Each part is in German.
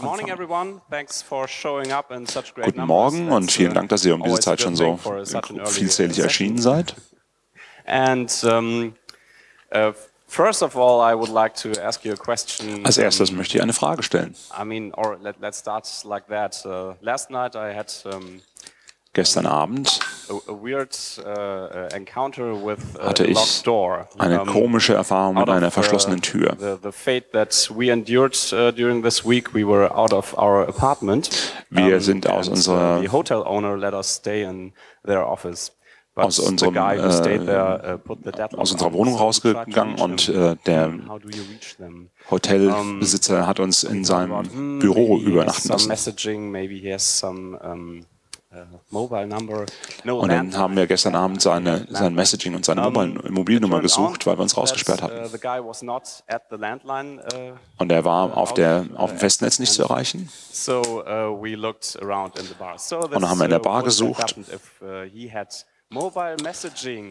anfangen. Guten Morgen und vielen Dank, dass ihr um diese Zeit schon so vielzählig erschienen seid. And uh, first of all, I would like to ask you a question. Als erstes möchte ich eine Frage stellen. Gestern Abend uh, with a hatte ich eine komische Erfahrung mit einer uh, verschlossenen Tür. Uh. Wir sind aus unserer- uh, Aus unserem, äh, uh, aus unserer Wohnung rausgegangen und äh, der? Hotelbesitzer hat uns in seinem hmm, Büro übernachten lassen. Uh, Und dann haben wir gestern Abend seine, sein Messaging und seine Um, Mobile- Mobilnummer gesucht, weil wir uns rausgesperrt hatten. uh, the the landline, uh, Und er war auf, der, auf dem Festnetz nicht zu erreichen. Uh, the Und dann haben wir in der uh, Bar gesucht. uh.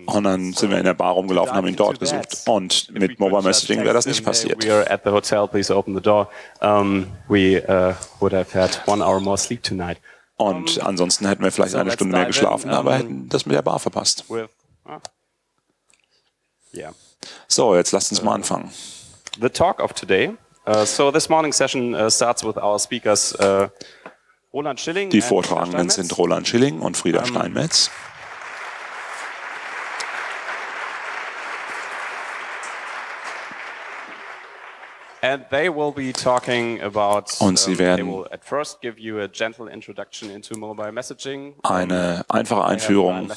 Und dann sind wir in der Bar rumgelaufen, haben ihn dort gesucht. Und mit Mobile Messaging wäre das nicht passiert. Um. Und ansonsten hätten wir vielleicht eine Stunde mehr geschlafen, aber Um, hätten das mit der Bar verpasst. Ah. So, jetzt lasst uns mal anfangen. the talk of today. Uh, so this morning session uh, starts with our speakers uh, Roland Schilling. Die Vortragenden sind Roland Schilling und Frieda Ähm, Steinmetz. And they will be talking about. Und sie um, werden- they will at first give you a gentle introduction into mobile messaging. Eine einfache Einführung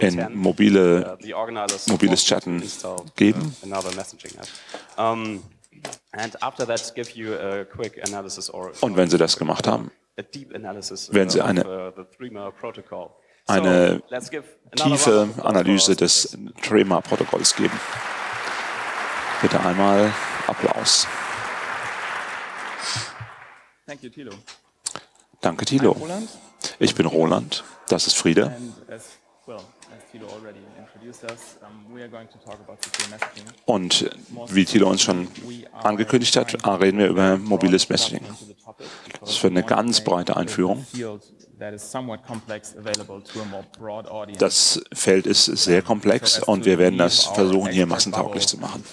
in 10. mobile Uh, mobiles Chatten geben. uh, or Und wenn sie das gemacht haben, a deep analysis werden sie eine- uh, eine tiefe Analyse des. Trema-Protokolls geben. Bitte einmal Applaus. Thank you, Thilo. Danke, Thilo. Roland, Ich bin Roland, das ist messaging. Und wie Thilo uns schon angekündigt hat, reden wir über mobiles Messaging. Das wird eine ganz breite Einführung. Das Feld ist sehr komplex und wir werden das versuchen, hier massentauglich zu machen.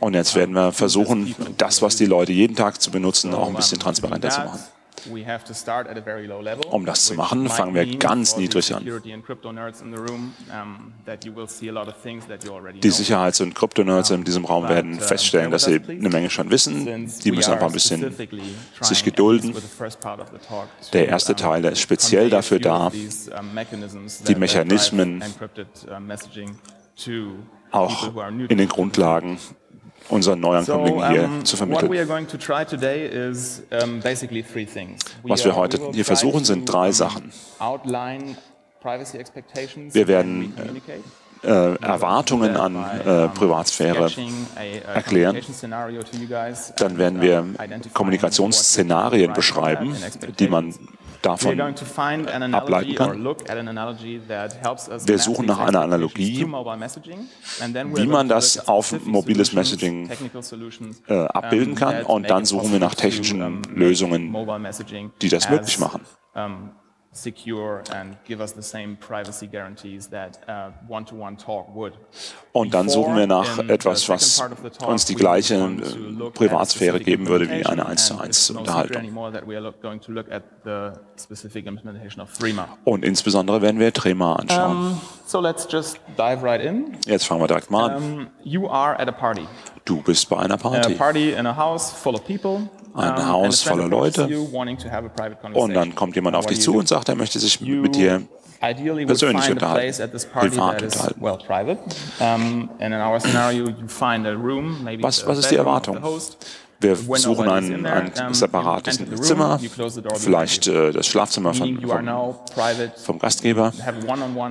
Und jetzt werden wir versuchen, das, was die Leute jeden Tag zu benutzen, auch ein bisschen transparenter zu machen. Um das zu machen, fangen wir ganz niedrig an. Die Sicherheits- und Krypto-Nerds in diesem Raum werden feststellen, dass sie eine Menge schon wissen. Die müssen einfach ein bisschen sich gedulden. Der erste Teil der ist speziell dafür da, die Mechanismen auch in den Grundlagen unseren Neuankömmlingen hier zu vermitteln. Was wir heute hier versuchen, sind drei Sachen. Wir werden äh, Erwartungen an äh, Privatsphäre erklären. Dann werden wir Kommunikationsszenarien beschreiben, die man davon ableiten kann. Wir suchen nach einer Analogie, wie man das auf mobiles Messaging äh, abbilden kann. Und dann suchen wir nach technischen Lösungen, die das möglich machen. Secure and give us the same privacy guarantees that uh, one-to-one talk would. Und dann suchen wir nach etwas, was uns die gleiche äh, Privatsphäre geben würde wie eine implementation, 1 zu and 1 it's no secret Unterhaltung. Und insbesondere werden wir Trema anschauen. So let's just dive right in. Jetzt fangen wir direkt mal an. You are at a party. Du bist bei einer Party. Ein um, Haus voller Leute. Und dann kommt jemand auf dich zu und sagt, er möchte sich mit dir persönlich unterhalten, privat unterhalten. Was- was ist die Erwartung? Wir suchen ein, ein separates Zimmer, vielleicht äh, das Schlafzimmer von, vom, vom Gastgeber.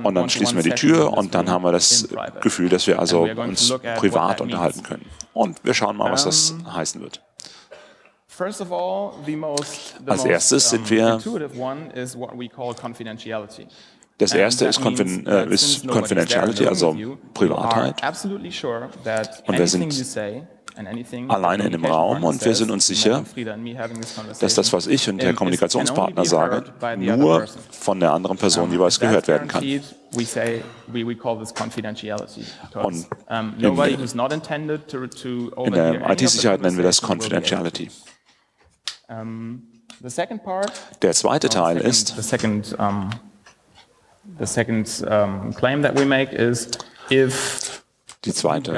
Und dann schließen wir die Tür und dann haben wir das. Gefühl, dass wir also uns privat unterhalten können. Und wir schauen mal, was das heißen wird. First of all, the most, the Als erstes sind wir- intuitive one is what we call confidentiality. Das erste ist, that äh, ist in Confidentiality, also Privatheit. Und wir sind alleine in dem Raum und wir sind uns sicher, dass das, was ich und der Kommunikationspartner sagen, nur von der anderen Person jeweils gehört werden kann. Und in der IT-Sicherheit nennen wir das Confidentiality. Der zweite Teil ist, the second claim that we make is if die zweite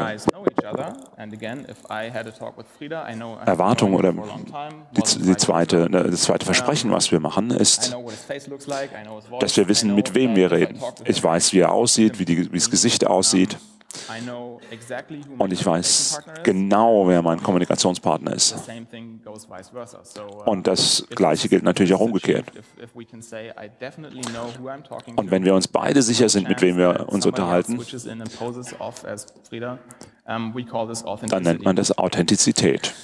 Erwartung oder die, die zweite, ne, das zweite Versprechen, was wir machen, ist, dass wir wissen, mit wem wir reden. Ich weiß, wie er aussieht, wie, die, wie das Gesicht aussieht. Und ich weiß genau, wer mein Kommunikationspartner ist. Und das Gleiche gilt natürlich auch umgekehrt. Und wenn wir uns beide sicher sind, mit wem wir uns unterhalten, dann nennt man das Authentizität.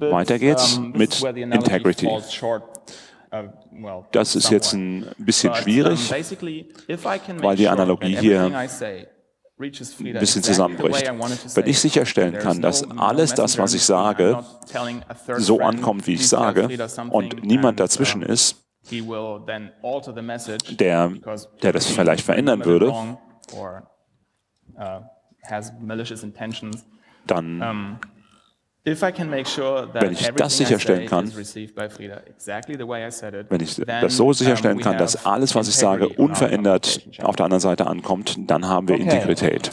Weiter geht's mit Integrity. Das ist jetzt ein bisschen schwierig, weil die Analogie hier ein bisschen zusammenbricht. Wenn ich sicherstellen kann, dass alles das, was ich sage, so ankommt, wie ich sage, und niemand dazwischen ist, der, der das vielleicht verändern würde, dann wenn ich das sicherstellen kann, wenn ich das so sicherstellen kann, dass alles, was ich sage, unverändert auf der anderen Seite ankommt, dann haben wir Integrität.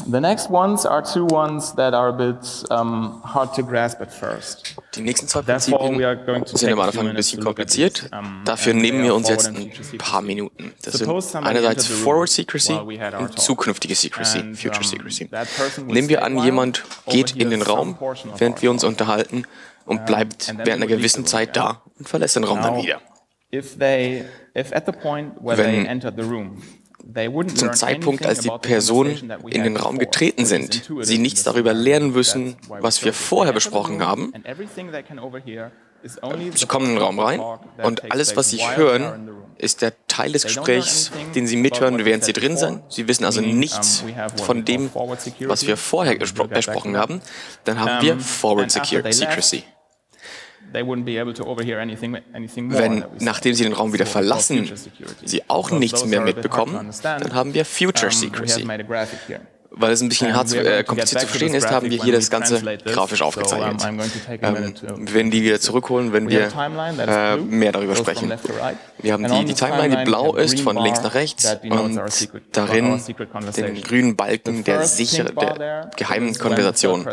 Die nächsten zwei Prinzipien sind am Anfang ein bisschen kompliziert. Dafür nehmen wir uns jetzt ein paar Minuten. Das sind einerseits Forward Secrecy und zukünftige Secrecy, Future Secrecy. Nehmen wir an, jemand geht in den Raum, während wir uns unterhalten unterhalten und bleibt während einer gewissen Zeit da und verlässt den Raum dann wieder. Wenn zum Zeitpunkt, als die Personen in den Raum getreten sind, sie nichts darüber lernen müssen, was wir vorher besprochen haben, Sie kommen in den Raum rein und alles, was Sie hören, ist der Teil des Gesprächs, den Sie mithören, während Sie drin sind. Sie wissen also nichts von dem, was wir vorher besprochen haben. Dann haben wir Forward Secrecy. Wenn, nachdem Sie den Raum wieder verlassen, Sie auch nichts mehr mitbekommen, dann haben wir Future Secrecy. Weil es ein bisschen hart, äh, kompliziert zu verstehen ist, haben wir hier das Ganze grafisch aufgezeichnet. Ähm, wir werden die wieder zurückholen, wenn wir äh, mehr darüber sprechen. Wir haben die, die Timeline, die blau ist, von links nach rechts und darin den grünen Balken der, sicher, der geheimen Konversation.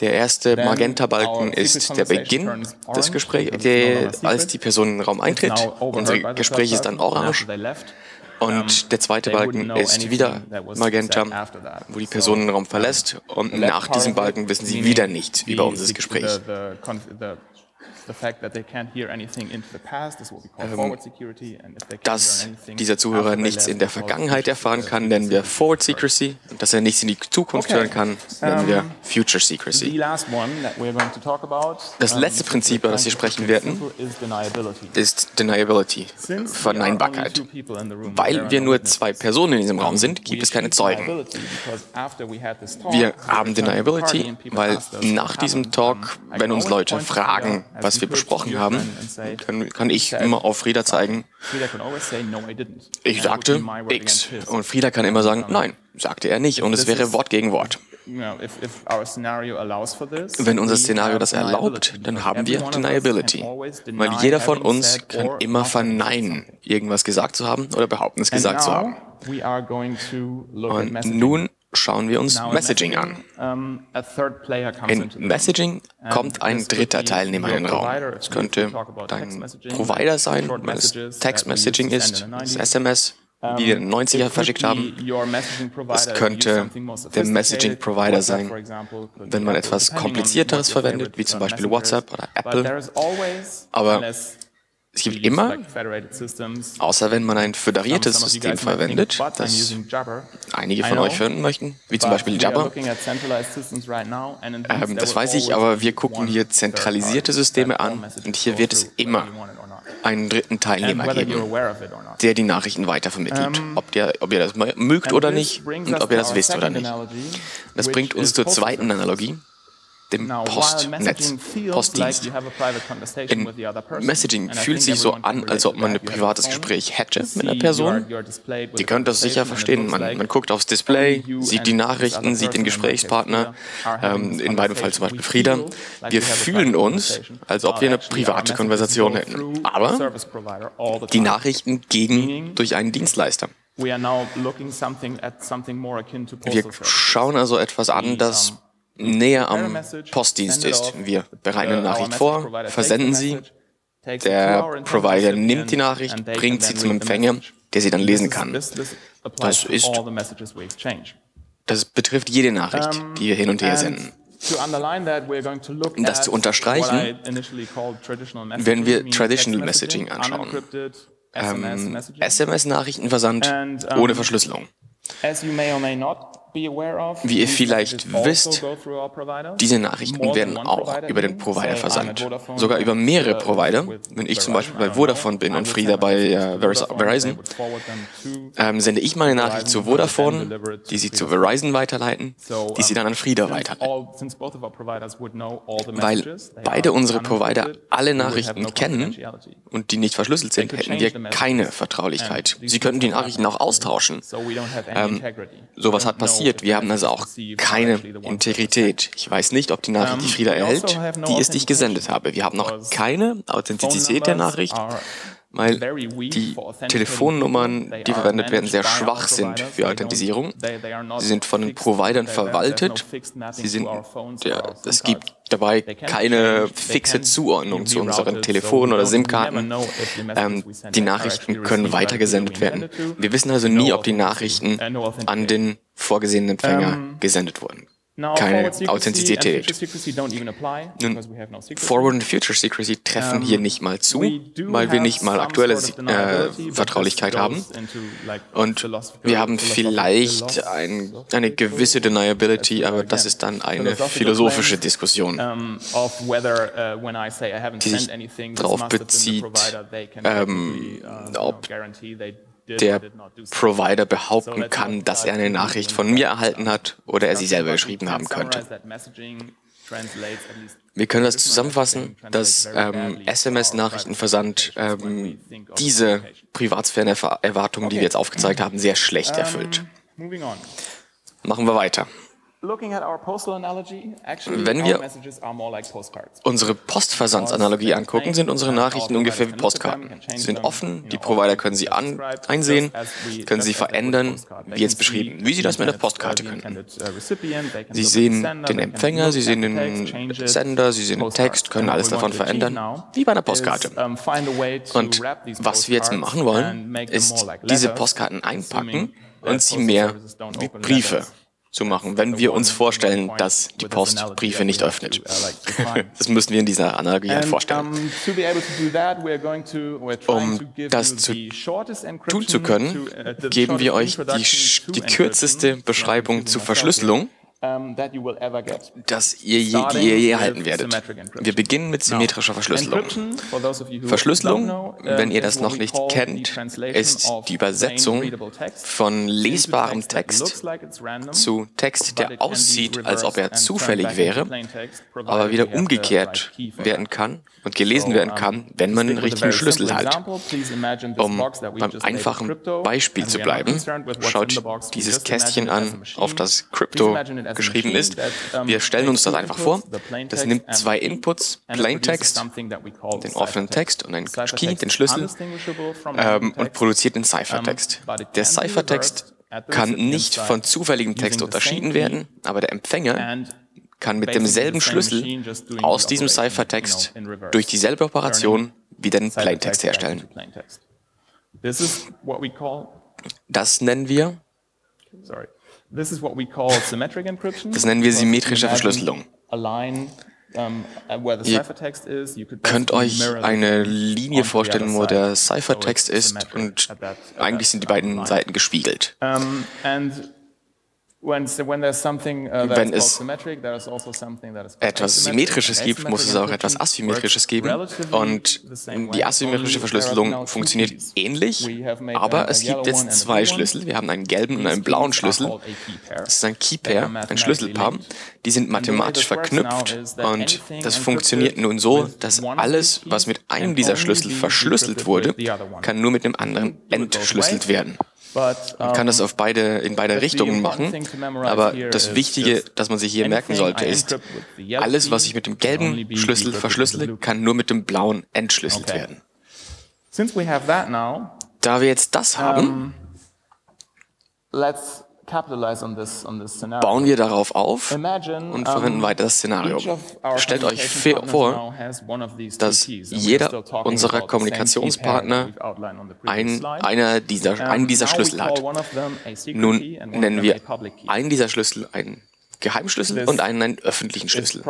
Der erste Magenta-Balken ist der Beginn des Gesprächs, als die Person in den Raum eintritt. Unser Gespräch ist dann orange. Und der zweite Balken ist wieder Magenta, wo die Person den Raum verlässt. Und nach diesem Balken wissen sie wieder nichts über unser Gespräch. Dass dieser Zuhörer nichts in der Vergangenheit erfahren kann, nennen wir Forward Secrecy. Und dass er nichts in die Zukunft hören kann, nennen wir Future Secrecy. Das letzte Prinzip, über das wir sprechen werden, ist Deniability, Verneinbarkeit. Weil wir nur zwei Personen in diesem Raum sind, gibt es keine Zeugen. Wir haben Deniability, weil nach diesem Talk, wenn uns Leute fragen, was was wir besprochen haben, kann, kann ich immer auf Frieda zeigen, ich sagte X. Und Frieda kann immer sagen, nein, sagte er nicht. Und es wäre Wort gegen Wort. Wenn unser Szenario das erlaubt, dann haben wir Deniability. Weil jeder von uns kann immer verneinen, irgendwas gesagt zu haben oder behaupten, es gesagt zu haben. Und nun schauen wir uns Messaging an. In Messaging kommt ein dritter Teilnehmer in den Raum. Es könnte dein Provider sein, wenn es Text-Messaging ist, das SMS, wie wir in den 90er verschickt haben. Es könnte der Messaging-Provider sein, wenn man etwas Komplizierteres verwendet, wie zum Beispiel WhatsApp oder Apple. Aber es gibt immer, außer wenn man ein föderiertes System verwendet, das einige von euch verwenden möchten, wie zum Beispiel Jabber. Ähm, das weiß ich, aber wir gucken hier zentralisierte Systeme an und hier wird es immer einen dritten Teilnehmer geben, der die Nachrichten weitervermittelt. Ob, der, ob ihr das mögt oder nicht und ob ihr das wisst oder nicht. Das bringt uns zur zweiten Analogie, dem Postnetz, Postdienst. In Messaging fühlt sich so an, als ob man ein privates Gespräch hätte mit einer Person. Die könnt das sicher verstehen. Man, man guckt aufs Display, sieht die Nachrichten, sieht den Gesprächspartner, ähm, in beidem Fall zum Beispiel Frieda. Wir fühlen uns, als ob wir eine private Konversation hätten. Aber die Nachrichten gehen durch einen Dienstleister. Wir schauen also etwas an, das näher am Postdienst ist. Wir bereiten eine Nachricht vor, versenden sie, der Provider nimmt die Nachricht, bringt sie zum Empfänger, der sie dann lesen kann. Das ist, das betrifft jede Nachricht, die wir hin und her senden. Um das zu unterstreichen, wenn wir Traditional Messaging anschauen, ähm, SMS-Nachrichtenversand ohne Verschlüsselung. Wie ihr vielleicht wisst, diese Nachrichten werden auch über den Provider versandt. Sogar über mehrere Provider. Wenn ich zum Beispiel bei Vodafone bin und Frieda bei äh, Verizon, ähm, sende ich meine Nachricht zu Vodafone, die sie zu Verizon weiterleiten, die sie dann an Frieda weiterleiten. Weil beide unsere Provider alle Nachrichten kennen und die nicht verschlüsselt sind, hätten wir keine Vertraulichkeit. Sie könnten die Nachrichten auch austauschen. Ähm, sowas hat passiert passiert. Wir haben also auch keine Integrität. Ich weiß nicht, ob die Nachricht, die Frieda erhält, die ist, die ich gesendet habe. Wir haben noch keine Authentizität der Nachricht, weil die Telefonnummern, die verwendet werden, sehr schwach sind für Authentisierung. Sie sind von den Providern verwaltet. Sie sind, ja, es gibt dabei keine fixe Zuordnung zu unseren Telefonen oder SIM-Karten. Ähm, die Nachrichten können weitergesendet werden. Wir wissen also nie, ob die Nachrichten an den vorgesehenen Empfänger gesendet wurden keine Authentizität. Nun, Forward und Future Secrecy treffen hier nicht mal zu, weil wir nicht mal aktuelle äh, Vertraulichkeit haben. Und wir haben vielleicht ein, eine gewisse Deniability, aber das ist dann eine philosophische Diskussion, uh, die sich darauf bezieht, ähm, uh, ob der Provider behaupten kann, dass er eine Nachricht von mir erhalten hat oder er sie selber geschrieben haben könnte. Wir können das zusammenfassen, dass ähm, SMS-Nachrichtenversand ähm, diese Privatsphäre-Erwartungen, die wir jetzt aufgezeigt haben, sehr schlecht erfüllt. Machen wir weiter. Wenn wir unsere Postversandsanalogie angucken, sind unsere Nachrichten ungefähr wie Postkarten. Sie sind offen, die Provider können sie einsehen, können sie verändern, wie jetzt beschrieben, wie sie das mit einer Postkarte können. Uh, sie sehen den Empfänger, sie sehen den Sender, sie sehen den Text, können alles davon verändern, wie bei einer Postkarte. Und was wir jetzt machen wollen, ist diese Postkarten einpacken und sie mehr wie Briefe zu machen, wenn wir uns vorstellen, dass die Post Briefe nicht öffnet. das müssen wir in dieser Analogie halt vorstellen. Um das zu tun zu können, uh, geben wir euch die, die kürzeste Beschreibung zur Verschlüsselung das ihr je, ihr je erhalten werdet. Wir beginnen mit symmetrischer Verschlüsselung. Verschlüsselung, wenn ihr das noch nicht kennt, ist die Übersetzung von lesbarem Text zu Text, der aussieht, als ob er zufällig wäre, aber wieder umgekehrt werden kann und gelesen werden kann, wenn man den richtigen Schlüssel hat. Um beim einfachen Beispiel zu bleiben, schaut dieses Kästchen an, auf das Crypto geschrieben ist. Wir stellen uns das einfach vor. Das nimmt zwei Inputs, Plaintext, den offenen Text und einen Key, den Schlüssel, ähm, und produziert den Ciphertext. Der Ciphertext kann nicht von zufälligem Text unterschieden werden, aber der Empfänger kann mit demselben Schlüssel aus diesem Ciphertext durch dieselbe Operation wieder den Plaintext herstellen. Das nennen wir das nennen wir symmetrische Verschlüsselung. Ihr könnt euch eine Linie vorstellen, wo der Ciphertext ist und eigentlich sind die beiden Seiten gespiegelt. Wenn es etwas Symmetrisches gibt, muss es auch etwas Asymmetrisches geben. Und die asymmetrische Verschlüsselung funktioniert ähnlich, aber es gibt jetzt zwei Schlüssel. Wir haben einen gelben und einen blauen Schlüssel. Das ist ein Key-Pair, ein Schlüsselpaar. Die sind mathematisch verknüpft und das funktioniert nun so, dass alles, was mit einem dieser Schlüssel verschlüsselt wurde, kann nur mit dem anderen entschlüsselt werden. Man kann das auf beide, in beide Richtungen machen, aber das Wichtige, das man sich hier merken sollte, ist, alles, was ich mit dem gelben Schlüssel verschlüssele, kann nur mit dem blauen entschlüsselt werden. Da wir jetzt das haben, bauen wir darauf auf und verwenden weiter das Szenario. Stellt euch vor, dass jeder unserer Kommunikationspartner ein, einer dieser, einen dieser Schlüssel hat. Nun nennen wir einen dieser Schlüssel einen Geheimschlüssel und einen, einen öffentlichen Schlüssel.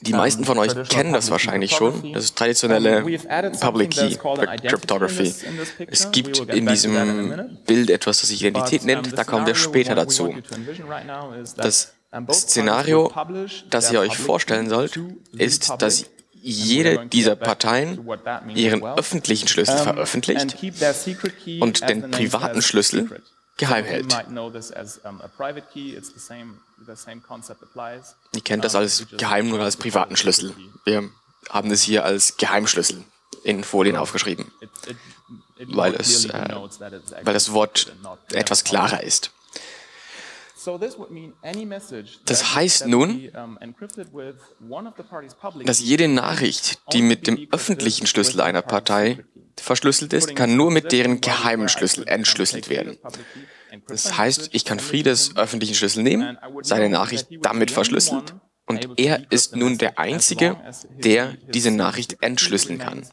Die meisten von euch kennen das wahrscheinlich schon. Das ist traditionelle Public Key Cryptography. Es gibt in diesem Bild etwas, das sich Identität nennt. Da kommen wir später dazu. Das Szenario, das ihr euch vorstellen sollt, ist, dass jede dieser Parteien ihren öffentlichen Schlüssel veröffentlicht und den privaten Schlüssel geheim hält. Ihr kennt das als geheimen oder als privaten Schlüssel. Wir haben das hier als Geheimschlüssel in Folien aufgeschrieben, weil, es, äh, weil das Wort etwas klarer ist. Das heißt nun, dass jede Nachricht, die mit dem öffentlichen Schlüssel einer Partei verschlüsselt ist, kann nur mit deren geheimen Schlüssel entschlüsselt werden. Das heißt, ich kann Friedes öffentlichen Schlüssel nehmen, seine Nachricht damit verschlüsselt und er ist nun der Einzige, der diese Nachricht entschlüsseln kann,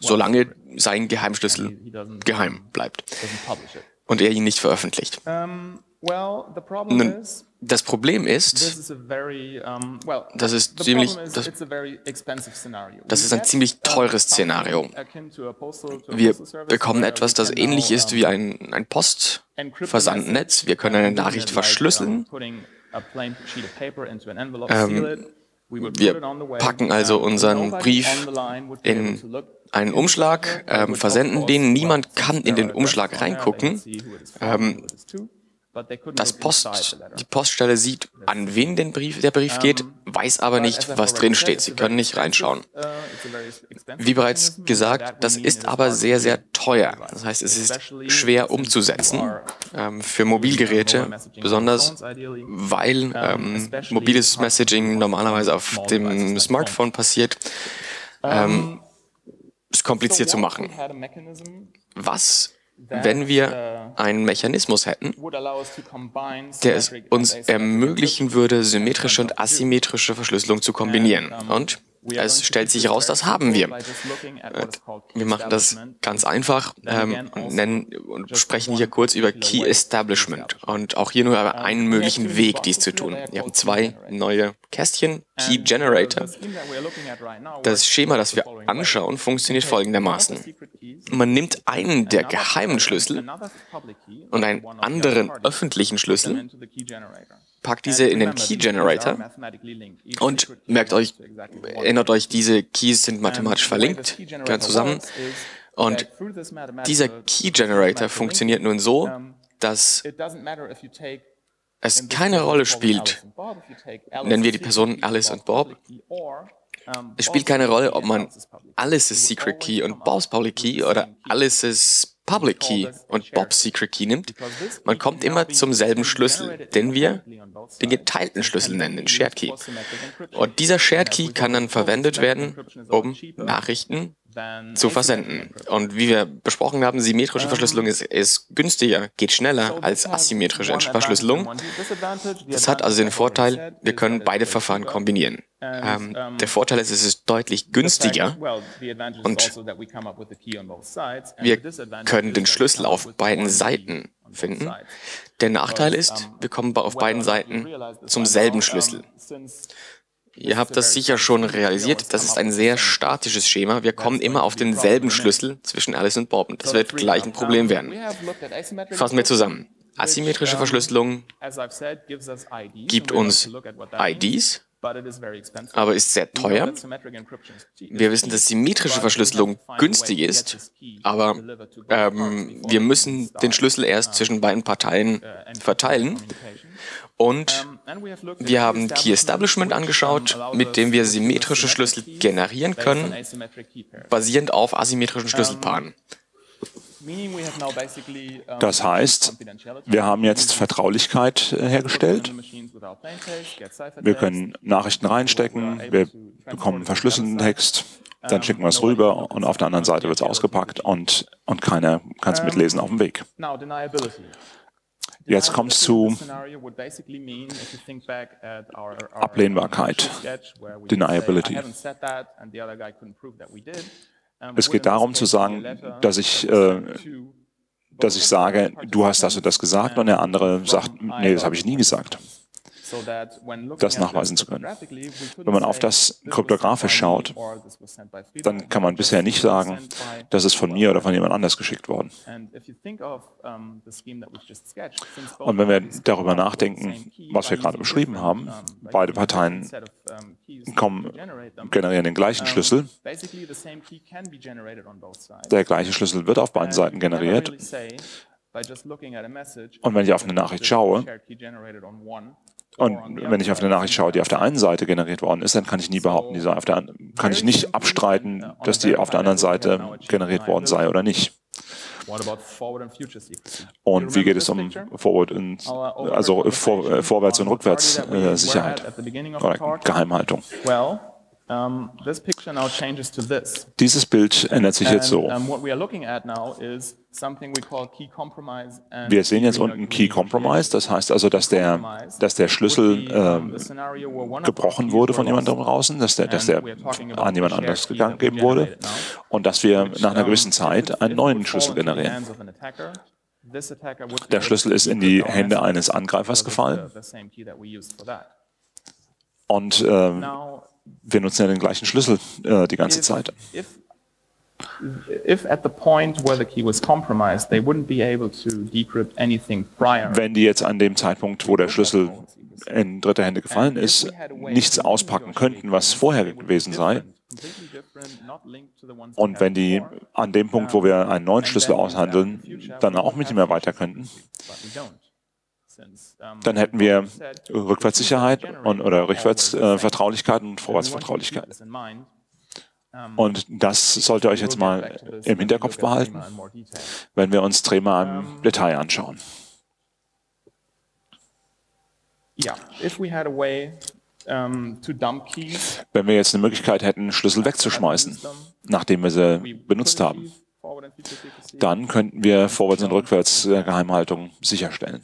solange sein Geheimschlüssel geheim bleibt und er ihn nicht veröffentlicht. Nun, das Problem ist, das ist ziemlich, das, das ist ein ziemlich teures Szenario. Wir bekommen etwas, das ähnlich ist wie ein, ein Postversandnetz. Wir können eine Nachricht verschlüsseln. Ähm, wir packen also unseren Brief in einen Umschlag, ähm, versenden den. Niemand kann in den Umschlag reingucken. Ähm, das Post, die Poststelle sieht, an wen den Brief, der Brief geht, weiß aber nicht, was drin steht. Sie können nicht reinschauen. Wie bereits gesagt, das ist aber sehr, sehr teuer. Das heißt, es ist schwer umzusetzen ähm, für Mobilgeräte, besonders weil ähm, mobiles Messaging normalerweise auf dem Smartphone passiert. Ähm, ist kompliziert zu machen. Was wenn wir einen Mechanismus hätten, der es uns ermöglichen würde, symmetrische und asymmetrische Verschlüsselung zu kombinieren. Und es stellt sich heraus, das haben wir. Wir machen das ganz einfach ähm, und nennen und sprechen hier kurz über Key Establishment und auch hier nur über einen möglichen Weg, dies zu tun. Wir haben zwei neue Kästchen, Key Generator. Das Schema, das wir anschauen, funktioniert folgendermaßen. Man nimmt einen der geheimen Schlüssel und einen anderen öffentlichen Schlüssel packt diese in den Key Generator und merkt euch, erinnert euch, diese Keys sind mathematisch verlinkt, gehören zusammen. Und dieser Key Generator funktioniert nun so, dass es keine Rolle spielt, nennen wir die Personen Alice und Bob. Es spielt keine Rolle, ob man Alice's Secret Key und Bob's Public Key oder Alice's Public Key und Bob's Secret Key nimmt, man kommt immer zum selben Schlüssel, den wir den geteilten Schlüssel nennen, den Shared Key. Und dieser Shared Key kann dann verwendet werden, um Nachrichten zu versenden. Und wie wir besprochen haben, symmetrische Verschlüsselung ist, ist günstiger, geht schneller als asymmetrische Verschlüsselung. Das hat also den Vorteil, wir können beide Verfahren kombinieren. Ähm, der Vorteil ist, es ist deutlich günstiger und also wir können den Schlüssel auf beiden Seiten finden. Der Nachteil ist, wir kommen auf beiden Seiten zum selben Schlüssel. Ihr habt das sicher schon realisiert. Das ist ein sehr statisches Schema. Wir kommen immer auf denselben Schlüssel zwischen Alice und Bob. Und das wird gleich ein Problem werden. Fassen wir zusammen. Asymmetrische Verschlüsselung gibt uns IDs, aber ist sehr teuer. Wir wissen, dass symmetrische Verschlüsselung günstig ist, aber ähm, wir müssen den Schlüssel erst zwischen beiden Parteien verteilen. Und wir haben Key Establishment angeschaut, mit dem wir symmetrische Schlüssel generieren können, basierend auf asymmetrischen Schlüsselpaaren. Das heißt, wir haben jetzt Vertraulichkeit äh, hergestellt. Wir können Nachrichten reinstecken, wir bekommen verschlüsselten Text, dann schicken wir es rüber und auf der anderen Seite wird es ausgepackt und, und keiner kann es mitlesen auf dem Weg. Jetzt kommt es zu Ablehnbarkeit, Deniability. Es geht darum zu sagen, dass ich, äh, dass ich sage, du hast das und das gesagt und der andere sagt, nee, das habe ich nie gesagt das nachweisen zu können. Wenn man auf das kryptografisch schaut, dann kann man bisher nicht sagen, das ist von mir oder von jemand anders geschickt worden. Und wenn wir darüber nachdenken, was wir gerade beschrieben haben, beide Parteien kommen, generieren den gleichen Schlüssel. Der gleiche Schlüssel wird auf beiden Seiten generiert. Und wenn ich auf eine Nachricht schaue, und wenn ich auf eine Nachricht schaue, die auf der einen Seite generiert worden ist, dann kann ich nie behaupten, die sei auf der, kann ich nicht abstreiten, dass die auf der anderen Seite generiert worden sei oder nicht. Und wie geht es um Forward und, also vor, äh, Vorwärts- und Rückwärtssicherheit äh, oder Geheimhaltung? Dieses Bild ändert sich jetzt so. Wir sehen jetzt unten Key Compromise, das heißt also, dass der, dass der Schlüssel äh, gebrochen wurde von jemandem draußen, dass der, dass der an jemand anders gegeben wurde und dass wir nach einer gewissen Zeit einen neuen Schlüssel generieren. Der Schlüssel ist in die Hände eines Angreifers gefallen. und äh, wir nutzen ja den gleichen Schlüssel äh, die ganze Zeit. Wenn die jetzt an dem Zeitpunkt, wo der Schlüssel in dritte Hände gefallen ist, nichts auspacken könnten, was vorher gewesen sei, und wenn die an dem Punkt, wo wir einen neuen Schlüssel aushandeln, dann auch mit ihm mehr weiter könnten, dann hätten wir Rückwärtssicherheit und, oder Rückwärtsvertraulichkeit äh, und Vorwärtsvertraulichkeit. Und das sollt ihr euch jetzt mal im Hinterkopf behalten, wenn wir uns Trema im Detail anschauen. Wenn wir jetzt eine Möglichkeit hätten, Schlüssel wegzuschmeißen, nachdem wir sie benutzt haben, dann könnten wir Vorwärts- und Rückwärts-Geheimhaltung sicherstellen.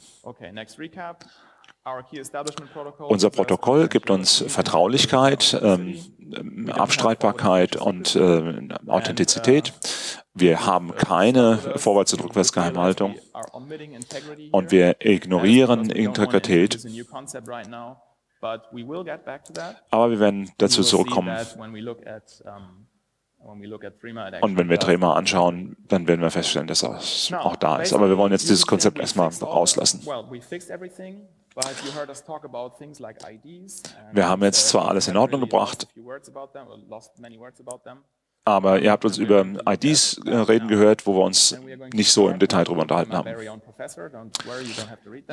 Unser Protokoll gibt uns Vertraulichkeit, ähm, Abstreitbarkeit und äh, Authentizität. Wir haben keine Vorwärts- und Rückwärtsgeheimhaltung und wir ignorieren Integrität. Aber wir werden dazu zurückkommen. Und wenn wir Trema anschauen, dann werden wir feststellen, dass das auch da ist. Aber wir wollen jetzt dieses Konzept erstmal rauslassen. Wir haben jetzt zwar alles in Ordnung gebracht, aber ihr habt uns über IDs äh, reden gehört, wo wir uns nicht so im Detail darüber unterhalten haben.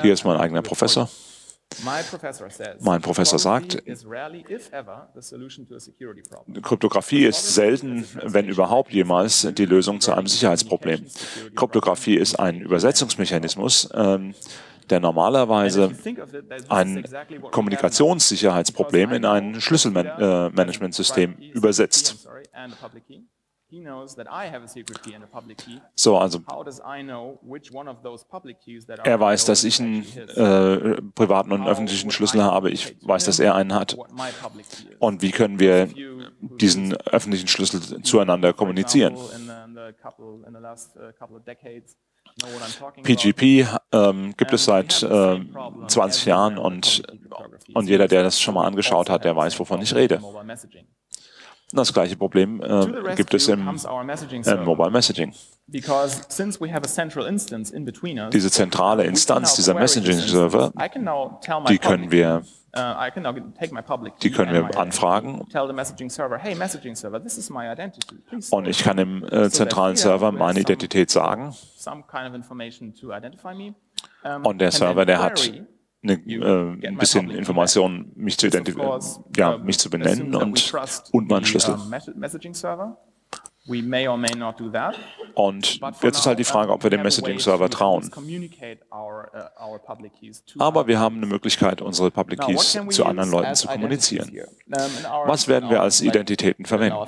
Hier ist mein eigener Professor. Mein Professor sagt, Kryptographie ist selten, wenn überhaupt jemals, die Lösung zu einem Sicherheitsproblem. Kryptographie ist ein Übersetzungsmechanismus, ähm, der normalerweise ein Kommunikationssicherheitsproblem in ein Schlüsselmanagementsystem übersetzt. So, also er weiß, dass ich einen äh, privaten und öffentlichen Schlüssel habe. Ich weiß, dass er einen hat. Und wie können wir diesen öffentlichen Schlüssel zueinander kommunizieren? PGP ähm, gibt es seit äh, 20 Jahren und, und jeder, der das schon mal angeschaut hat, der weiß, wovon ich rede. Das gleiche Problem äh, gibt es im äh, Mobile Messaging. Diese zentrale Instanz, dieser Messaging-Server, die können wir die können wir anfragen. Und ich kann dem äh, zentralen Server meine Identität sagen. Und der Server, der hat eine, äh, ein bisschen Informationen, mich zu, ja, mich zu benennen und, und meinen Schlüssel. Und jetzt ist halt die Frage, ob wir dem Messaging-Server trauen. Uh, Aber wir haben eine Möglichkeit, unsere Public Keys zu anderen Leuten zu kommunizieren. Was werden wir als Identitäten verwenden?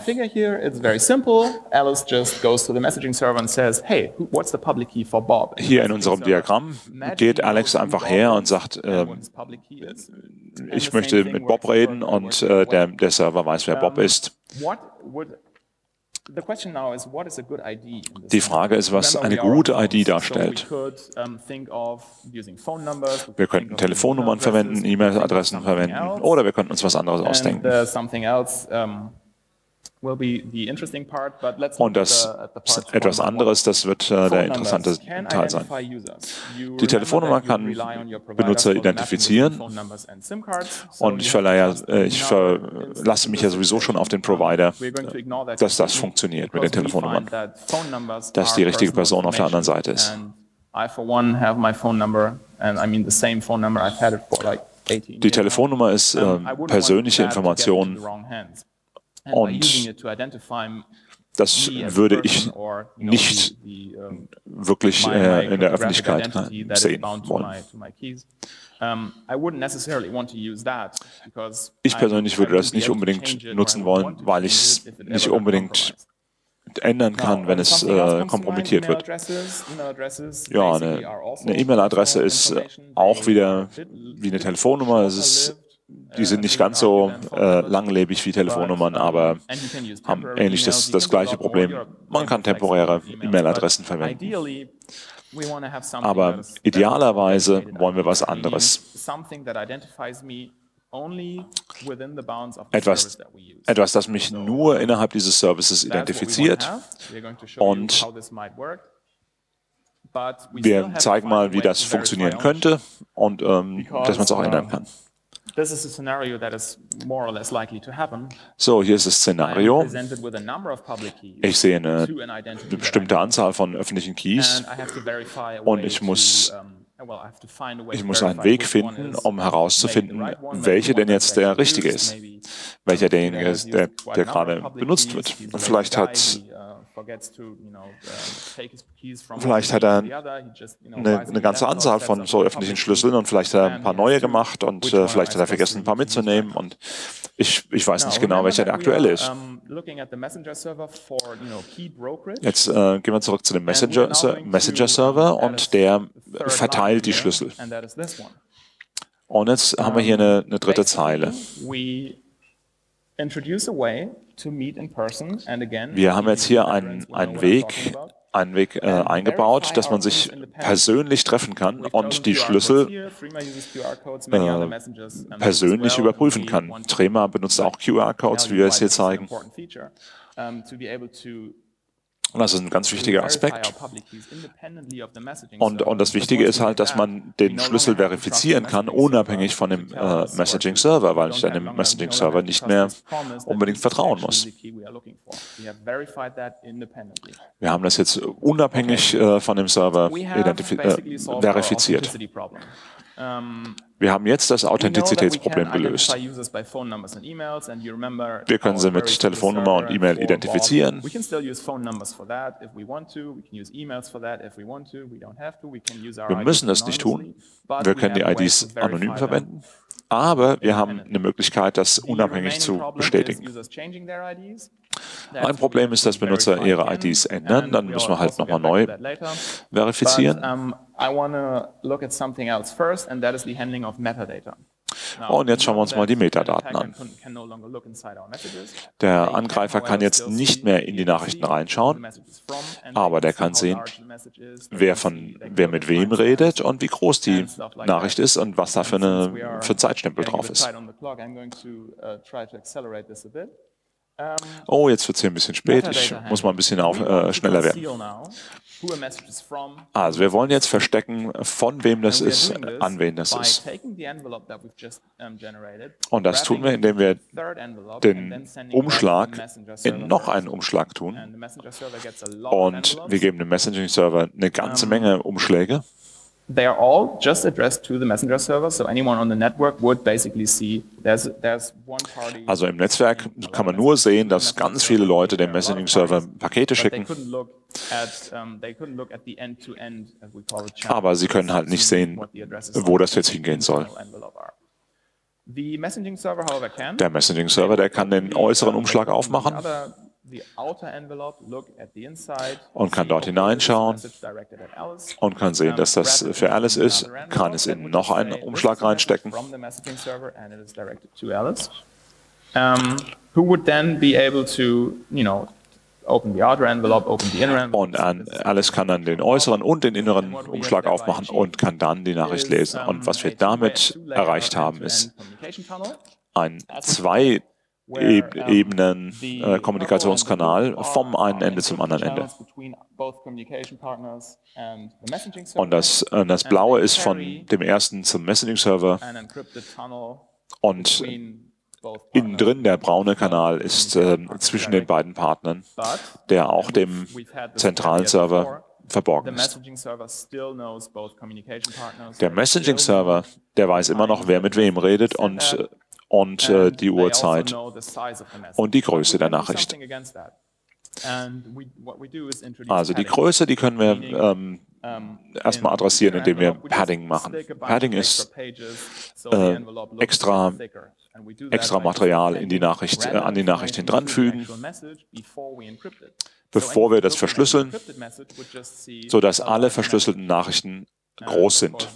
Hier in unserem Diagramm geht Alex einfach her und sagt, äh, ich möchte mit Bob reden und äh, der, der Server weiß, wer Bob ist. Die Frage ist, was eine gute ID darstellt. Wir könnten Telefonnummern verwenden, E-Mail-Adressen verwenden oder wir könnten uns was anderes ausdenken. Und das etwas anderes, das wird äh, der interessante Teil sein. Die Telefonnummer kann Benutzer identifizieren. und ich, verleihe, äh, ich verlasse mich ja sowieso schon auf den Provider, dass das funktioniert mit den Telefonnummern, dass die richtige Person auf der anderen Seite ist. Die Telefonnummer ist äh, persönliche Information und das würde ich nicht wirklich äh, in der Öffentlichkeit sehen wollen. Ich persönlich würde das nicht unbedingt nutzen wollen, weil ich es nicht unbedingt ändern kann, wenn es äh, kompromittiert wird. Ja, eine also E-Mail-Adresse e ist auch wieder wie eine Telefonnummer. Es ist die sind nicht ganz so äh, langlebig wie Telefonnummern, aber haben ähnlich das, das gleiche Problem. Man kann temporäre E-Mail-Adressen verwenden. Aber idealerweise wollen wir was anderes. Etwas, etwas, das mich nur innerhalb dieses Services identifiziert und wir zeigen mal, wie das funktionieren könnte und ähm, dass man es auch ändern kann. So, hier ist das Szenario. Ich sehe eine, eine bestimmte Anzahl von öffentlichen Keys. Und ich muss ich muss einen Weg finden, um herauszufinden, welcher denn jetzt der richtige ist, welcher derjenige ist, der, der gerade benutzt wird. Und vielleicht hat Vielleicht hat er eine, eine, ganze Anzahl von so öffentlichen Schlüsseln und vielleicht hat er ein paar neue gemacht und äh, vielleicht hat er vergessen, ein paar mitzunehmen und ich, ich weiß nicht genau, welcher der aktuelle ist. Jetzt äh, gehen wir zurück zu dem Messenger-Server Messenger und der verteilt die Schlüssel. Und jetzt haben wir hier eine, eine dritte Zeile. Wir haben jetzt hier einen, einen Weg, einen Weg äh, eingebaut, dass man sich persönlich treffen kann und die Schlüssel äh, persönlich überprüfen kann. Trema benutzt auch QR-Codes, wie wir es hier zeigen. Und das ist ein ganz wichtiger Aspekt. Und, und das Wichtige ist halt, dass man den Schlüssel verifizieren kann, unabhängig von dem äh, Messaging-Server, weil ich dann dem Messaging-Server nicht mehr unbedingt vertrauen muss. Wir haben das jetzt unabhängig äh, von dem Server äh, verifiziert. Wir haben jetzt das Authentizitätsproblem gelöst. Wir können sie mit Telefonnummer und E-Mail identifizieren. Wir müssen das nicht tun. Wir können die IDs anonym verwenden. Aber wir haben eine Möglichkeit, das unabhängig zu bestätigen. Ein Problem ist, dass Benutzer ihre IDs ändern, dann müssen wir halt nochmal neu verifizieren. Und jetzt schauen wir uns mal die Metadaten an. Der Angreifer kann jetzt nicht mehr in die Nachrichten reinschauen, aber der kann sehen, wer, von, wer mit wem redet und wie groß die Nachricht ist und was da für, eine, für ein Zeitstempel drauf ist. Oh, jetzt wird es hier ein bisschen spät. Ich muss mal ein bisschen auf, äh, schneller werden. Also wir wollen jetzt verstecken, von wem das ist, an wen das ist. Und das tun wir, indem wir den Umschlag in noch einen Umschlag tun. Und wir geben dem Messaging-Server eine ganze Menge Umschläge they are all just addressed to the messenger server, so anyone on the network would basically see there's, there's one party. Also im Netzwerk kann man nur sehen, dass ganz viele Leute dem Messaging Server Pakete schicken. Aber sie können halt nicht sehen, wo das jetzt hingehen soll. Der Messaging Server, der kann den äußeren Umschlag aufmachen und kann dort hineinschauen und kann sehen, dass das für Alice ist, kann es in noch einen Umschlag reinstecken. Und Alice kann dann den äußeren und den inneren Umschlag aufmachen und kann dann die Nachricht lesen. Und was wir damit erreicht haben, ist ein zwei Ebenen äh, Kommunikationskanal vom einen Ende zum anderen Ende. Und das, äh, das Blaue ist von dem ersten zum Messaging-Server und innen drin der braune Kanal ist äh, zwischen den beiden Partnern, der auch dem zentralen Server verborgen ist. Der Messaging-Server, der weiß immer noch, wer mit wem redet und äh, und äh, die Uhrzeit und die Größe der Nachricht. Also die Größe, die können wir ähm, erstmal adressieren, indem wir Padding machen. Padding ist äh, extra, extra Material in die Nachricht, äh, an die Nachricht dranfügen, bevor wir das verschlüsseln, sodass alle verschlüsselten Nachrichten groß sind.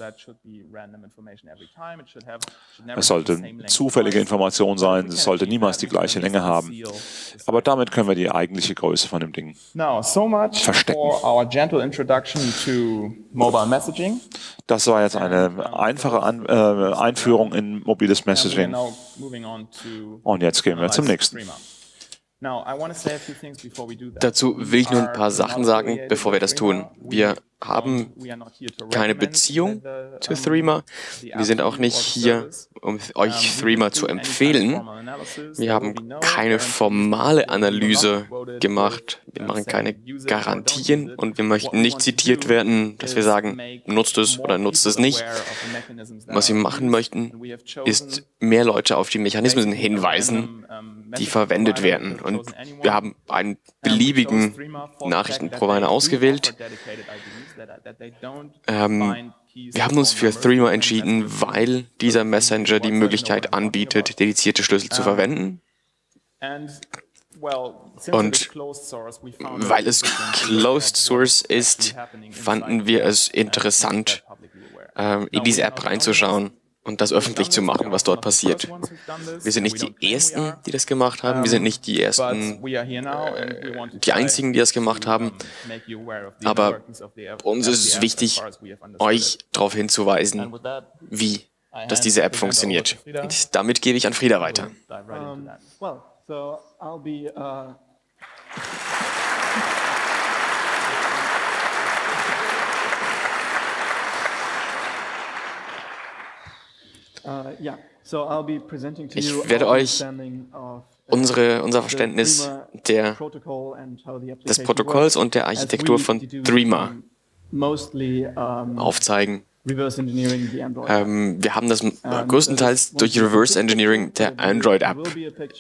Es sollte zufällige Information sein, es sollte niemals die gleiche Länge haben. Aber damit können wir die eigentliche Größe von dem Ding verstecken. Das war jetzt eine einfache An äh, Einführung in mobiles Messaging. Und jetzt gehen wir zum nächsten. Dazu will ich nur ein paar Sachen sagen, bevor wir das tun. Wir haben keine Beziehung zu Threema. Wir sind auch nicht hier, um euch Threema zu empfehlen. Wir haben keine formale Analyse gemacht. Wir machen keine Garantien und wir möchten nicht zitiert werden, dass wir sagen, nutzt es oder nutzt es nicht. Was wir machen möchten, ist mehr Leute auf die Mechanismen hinweisen, die verwendet werden. Und wir haben einen beliebigen Nachrichtenprovider ausgewählt. Ähm, wir haben uns für Threema entschieden, weil dieser Messenger die Möglichkeit anbietet, dedizierte Schlüssel zu verwenden. Und weil es Closed Source ist, fanden wir es interessant, ähm, in diese App reinzuschauen und das öffentlich zu machen, was dort passiert. Wir sind nicht die Ersten, die das gemacht haben. Wir sind nicht die Ersten, äh, die Einzigen, die das gemacht haben. Aber uns ist es wichtig, euch darauf hinzuweisen, wie dass diese App funktioniert. Und damit gebe ich an Frieda weiter. Uh, ich werde euch unsere, unser Verständnis der, des Protokolls und der Architektur von Threema aufzeigen. Ähm, wir haben das größtenteils durch Reverse Engineering der Android-App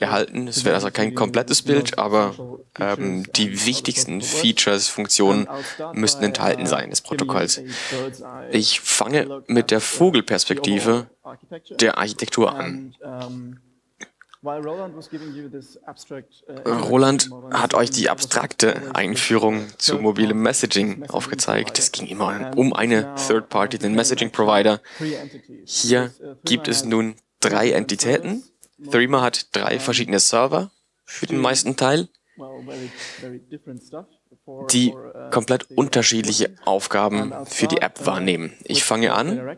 erhalten. Es wäre also kein komplettes Bild, aber ähm, die wichtigsten Features, Funktionen müssten enthalten sein des Protokolls. Ich fange mit der Vogelperspektive der Architektur an. Uh, Roland hat euch die abstrakte Einführung zu mobilem Messaging aufgezeigt. Es ging immer um eine Third Party, den Messaging Provider. Hier uh, gibt es nun drei Entitäten. Threema hat drei verschiedene Server für den meisten Teil die komplett unterschiedliche Aufgaben für die App wahrnehmen. Ich fange an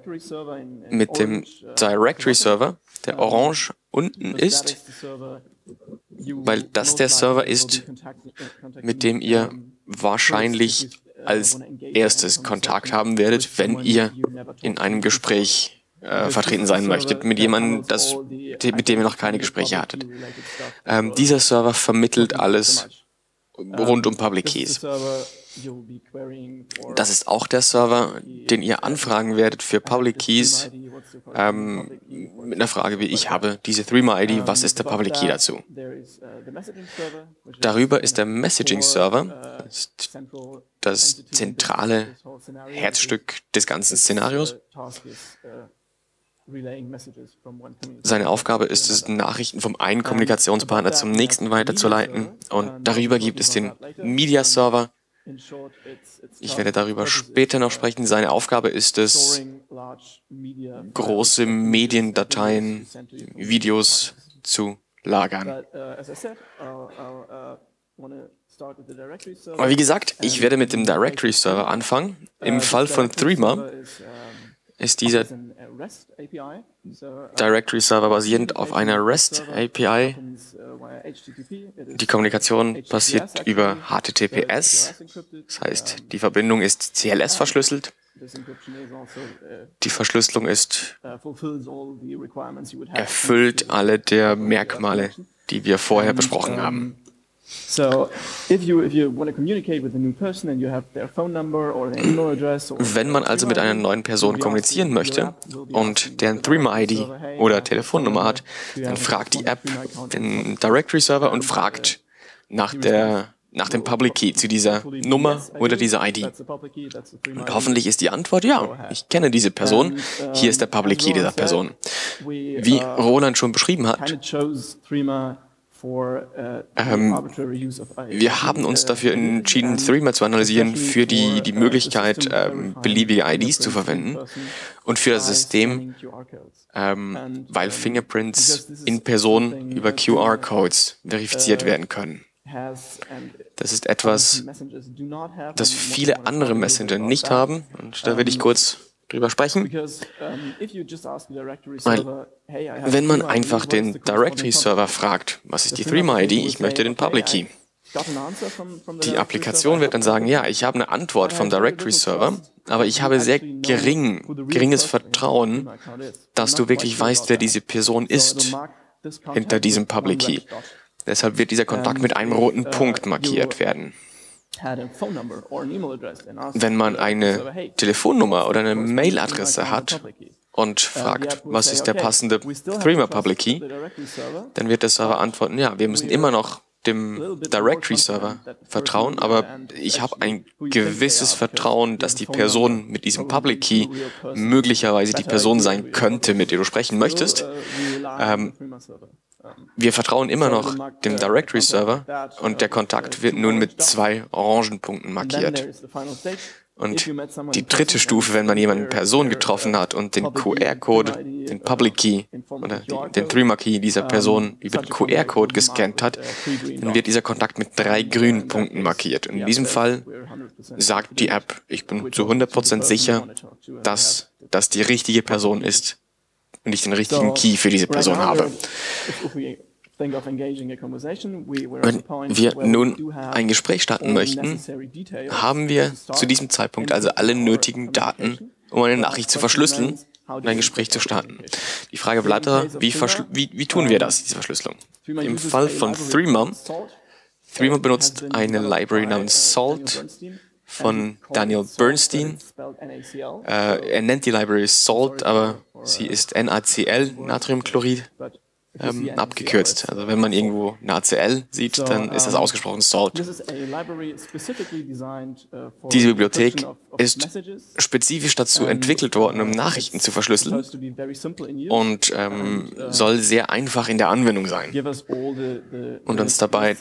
mit dem Directory Server, der orange unten ist. weil das der Server ist, mit dem ihr wahrscheinlich als erstes Kontakt haben werdet, wenn ihr in einem Gespräch äh, vertreten sein möchtet, mit jemandem, das, mit dem ihr noch keine Gespräche hattet. Ähm, dieser Server vermittelt alles rund um Public Keys. Das ist auch der Server, den ihr anfragen werdet für Public Keys ähm, mit einer Frage wie ich habe diese Threema-ID, was ist der Public Key dazu? Darüber ist der Messaging-Server, das zentrale Herzstück des ganzen Szenarios. Seine Aufgabe ist es, Nachrichten vom einen Kommunikationspartner zum nächsten weiterzuleiten. Und darüber gibt es den Media Server. Ich werde darüber später noch sprechen. Seine Aufgabe ist es, große Mediendateien, Videos zu lagern. Aber wie gesagt, ich werde mit dem Directory Server anfangen. Im Fall von Threema ist dieser Directory Server basierend auf einer REST API. Die Kommunikation passiert über HTTPS, das heißt, die Verbindung ist CLS verschlüsselt. Die Verschlüsselung ist erfüllt alle der Merkmale, die wir vorher besprochen haben. Wenn man also mit einer neuen Person kommunizieren möchte und deren Threema-ID oder Telefonnummer hat, dann fragt die App den Directory Server und fragt nach der nach dem Public Key zu dieser Nummer oder dieser ID. Und hoffentlich ist die Antwort ja, ich kenne diese Person, hier ist der Public Key dieser Person. Wie Roland schon beschrieben hat, ähm, wir haben uns dafür entschieden, Threema zu analysieren für die, die Möglichkeit, ähm, beliebige IDs zu verwenden und für das System, ähm, weil Fingerprints in Person über QR-Codes verifiziert werden können. Das ist etwas, das viele andere Messenger nicht haben. Und da werde ich kurz drüber sprechen. Weil, wenn man einfach den Directory-Server fragt, was ist die Threema-ID, ich möchte den Public Key. Die Applikation wird dann sagen, ja, ich habe eine Antwort vom Directory-Server, aber ich habe sehr gering, geringes Vertrauen, dass du wirklich weißt, wer diese Person ist hinter diesem Public Key. Deshalb wird dieser Kontakt mit einem roten Punkt markiert werden. Wenn man eine Telefonnummer oder eine Mailadresse hat und fragt, was ist der passende Threema Public Key, dann wird der Server antworten, ja, wir müssen immer noch dem Directory Server vertrauen, aber ich habe ein gewisses Vertrauen, dass die Person mit diesem Public Key möglicherweise die Person sein könnte, mit der du sprechen möchtest. Ähm, wir vertrauen immer noch dem Directory Server und der Kontakt wird nun mit zwei orangen Punkten markiert. Und die dritte Stufe, wenn man jemanden in Person getroffen hat und den QR-Code, den Public Key oder den Threema Key dieser Person über den QR-Code gescannt hat, dann wird dieser Kontakt mit drei grünen Punkten markiert. Und in diesem Fall sagt die App, ich bin zu 100% sicher, dass das die richtige Person ist, und ich den richtigen Key für diese Person habe. Wenn wir nun ein Gespräch starten möchten, haben wir zu diesem Zeitpunkt also alle nötigen Daten, um eine Nachricht zu verschlüsseln und ein Gespräch zu starten. Die Frage bleibt aber, wie, wie, wie tun wir das, diese Verschlüsselung? Im Fall von Threema, Threema benutzt eine Library namens Salt, von Daniel Bernstein. Äh, er nennt die Library Salt, aber sie ist NaCl, Natriumchlorid, ähm, abgekürzt. Also wenn man irgendwo NaCl sieht, dann ist das ausgesprochen Salt. Uh, Diese Bibliothek ist spezifisch dazu entwickelt worden, um Nachrichten zu verschlüsseln. und ähm, uh, soll sehr einfach in der Anwendung sein. und uns dabei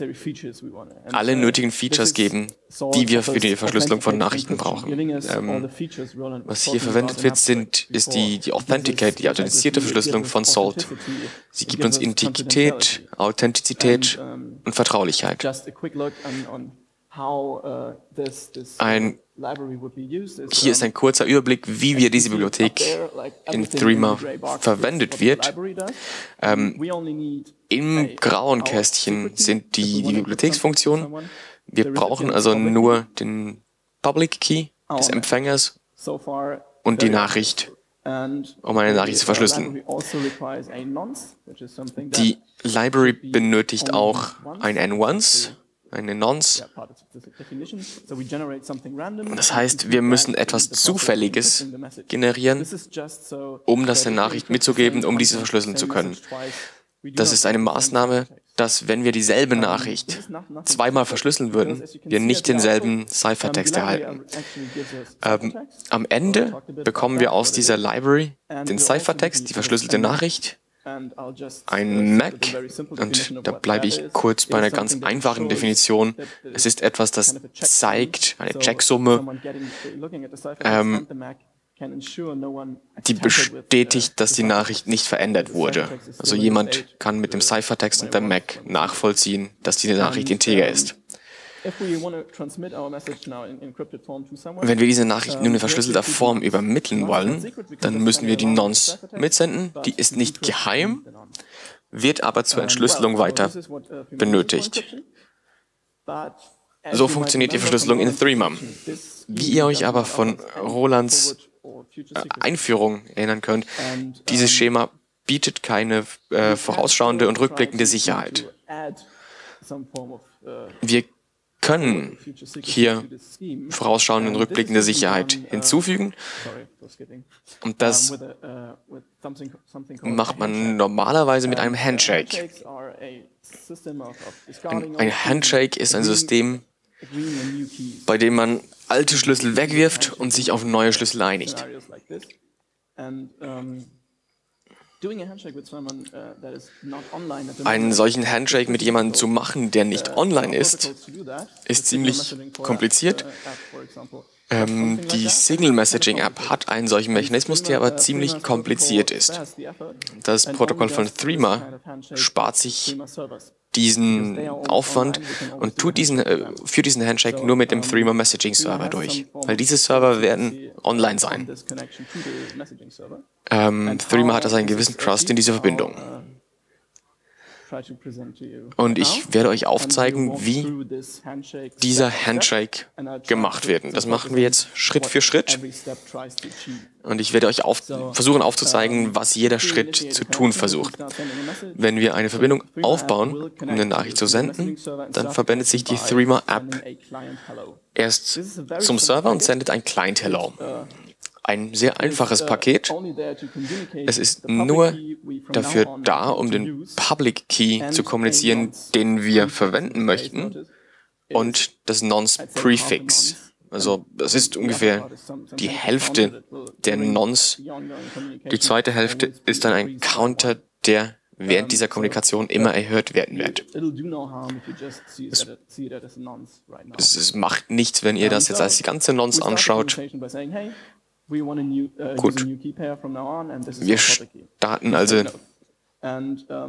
alle uh, nötigen Features geben, die wir für die Verschlüsselung von Nachrichten brauchen. Ähm, was hier verwendet wird, sind, ist die, die Authenticate, die authentizierte Verschlüsselung von Salt. Sie gibt uns Integrität, Authentizität und Vertraulichkeit. Ein, hier ist ein kurzer Überblick, wie wir diese Bibliothek in Threema verwendet wird. Ähm, Im grauen Kästchen sind die, die Bibliotheksfunktionen. Wir brauchen also nur den Public Key des Empfängers und die Nachricht, um eine Nachricht zu verschlüsseln. Die Library benötigt auch ein N1, eine Nonce. Das heißt, wir müssen etwas Zufälliges generieren, um das der Nachricht mitzugeben, um diese verschlüsseln zu können. Das ist eine Maßnahme, dass wenn wir dieselbe Nachricht zweimal verschlüsseln würden, wir nicht denselben Ciphertext erhalten. Ähm, am Ende bekommen wir aus dieser Library den Ciphertext, die verschlüsselte Nachricht, ein Mac, und da bleibe ich kurz bei einer ganz einfachen Definition, es ist etwas, das zeigt, eine Checksumme, ähm, die bestätigt, dass die Nachricht nicht verändert wurde. Also jemand kann mit dem Ciphertext und der Mac nachvollziehen, dass diese Nachricht integer ist. Wenn wir diese Nachricht nun in verschlüsselter Form übermitteln wollen, dann müssen wir die Nonce mitsenden. Die ist nicht geheim, wird aber zur Entschlüsselung weiter benötigt. So funktioniert die Verschlüsselung in Threema. Wie ihr euch aber von Rolands Einführung erinnern könnt, dieses Schema bietet keine äh, vorausschauende und rückblickende Sicherheit. Wir können hier vorausschauende und rückblickende Sicherheit hinzufügen. Und das macht man normalerweise mit einem Handshake. Ein, ein Handshake ist ein System, bei dem man alte Schlüssel wegwirft und sich auf neue Schlüssel einigt. Einen solchen Handshake mit jemandem zu machen, der nicht online ist, ist ziemlich kompliziert. Ähm, die Signal Messaging App hat einen solchen Mechanismus, der aber ziemlich kompliziert ist. Das Protokoll von Threema spart sich diesen Aufwand und tut diesen, äh, führt diesen Handshake nur mit dem Threema Messaging Server durch, weil diese Server werden online sein. Ähm, Threema hat also einen gewissen Trust in diese Verbindung. Und ich werde euch aufzeigen, wie dieser Handshake gemacht wird. Das machen wir jetzt Schritt für Schritt. Und ich werde euch auf, versuchen aufzuzeigen, was jeder Schritt zu tun versucht. Wenn wir eine Verbindung aufbauen, um eine Nachricht zu senden, dann verbindet sich die Threema App erst zum Server und sendet ein Client Hello ein sehr einfaches Paket. Es ist nur dafür da, um den Public Key zu kommunizieren, den wir verwenden möchten, und das Nonce Prefix. Also das ist ungefähr die Hälfte der Nonce. Die zweite Hälfte ist dann ein Counter, der während dieser Kommunikation immer erhöht werden wird. Es, es, macht nichts, wenn ihr das jetzt als die ganze Nonce anschaut. Gut. Wir starten also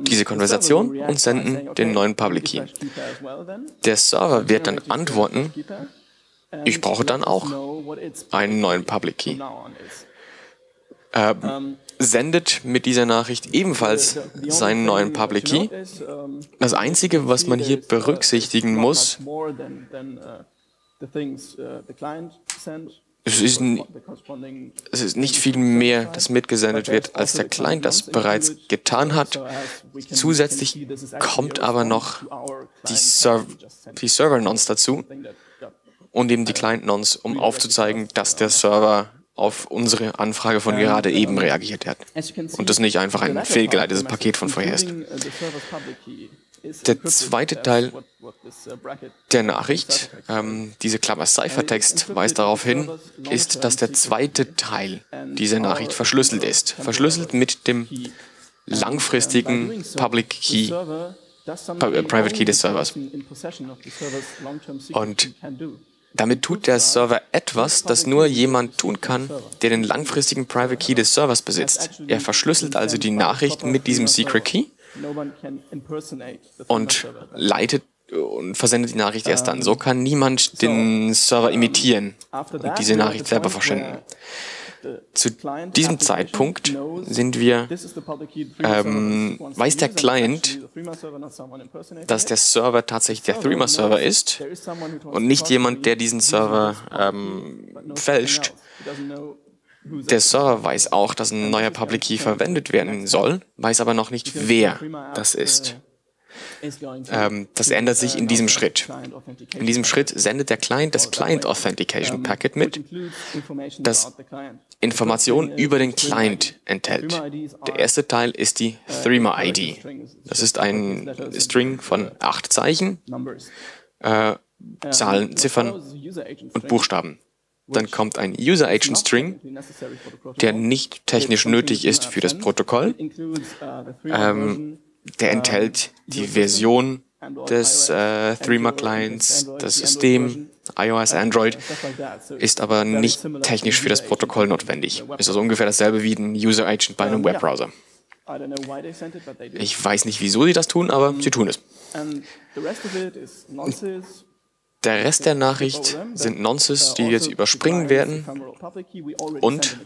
diese Konversation und senden den neuen Public Key. Der Server wird dann antworten, ich brauche dann auch einen neuen Public Key. Äh, sendet mit dieser Nachricht ebenfalls seinen neuen Public Key. Das Einzige, was man hier berücksichtigen muss, es ist, es ist nicht viel mehr, das mitgesendet wird, als der Client das bereits getan hat. Zusätzlich kommt aber noch die, Ser die Server-Nonce dazu und eben die Client-Nonce, um aufzuzeigen, dass der Server auf unsere Anfrage von gerade eben reagiert hat und das nicht einfach ein fehlgeleitetes Paket von vorher ist. Der zweite Teil der Nachricht, ähm, diese Klammer Ciphertext weist darauf hin, ist, dass der zweite Teil dieser Nachricht verschlüsselt ist. Verschlüsselt mit dem langfristigen Public Key, äh, Private Key des Servers. Und damit tut der Server etwas, das nur jemand tun kann, der den langfristigen Private Key des Servers besitzt. Er verschlüsselt also die Nachricht mit diesem Secret Key und leitet und versendet die Nachricht erst dann. So kann niemand den Server imitieren und diese Nachricht selber verschinden. Zu diesem Zeitpunkt sind wir, ähm, weiß der Client, dass der Server tatsächlich der Threema-Server ist und nicht jemand, der diesen Server ähm, fälscht. Der Server weiß auch, dass ein neuer Public Key verwendet werden soll, weiß aber noch nicht, wer das ist. Ähm, das ändert sich in diesem Schritt. In diesem Schritt sendet der Client das Client Authentication Packet mit, das Informationen über den Client enthält. Der erste Teil ist die Threema ID. Das ist ein String von acht Zeichen, äh, Zahlen, Ziffern und Buchstaben. Dann kommt ein User Agent String, der nicht technisch nötig ist für das Protokoll. Ähm, der enthält die Version des äh, Threema Clients, das System, iOS, Android, ist aber nicht technisch für das Protokoll notwendig. Ist also ungefähr dasselbe wie ein User Agent bei einem Webbrowser. Ich weiß nicht, wieso sie das tun, aber sie tun es. Der Rest der Nachricht sind Nonces, die jetzt überspringen werden. Und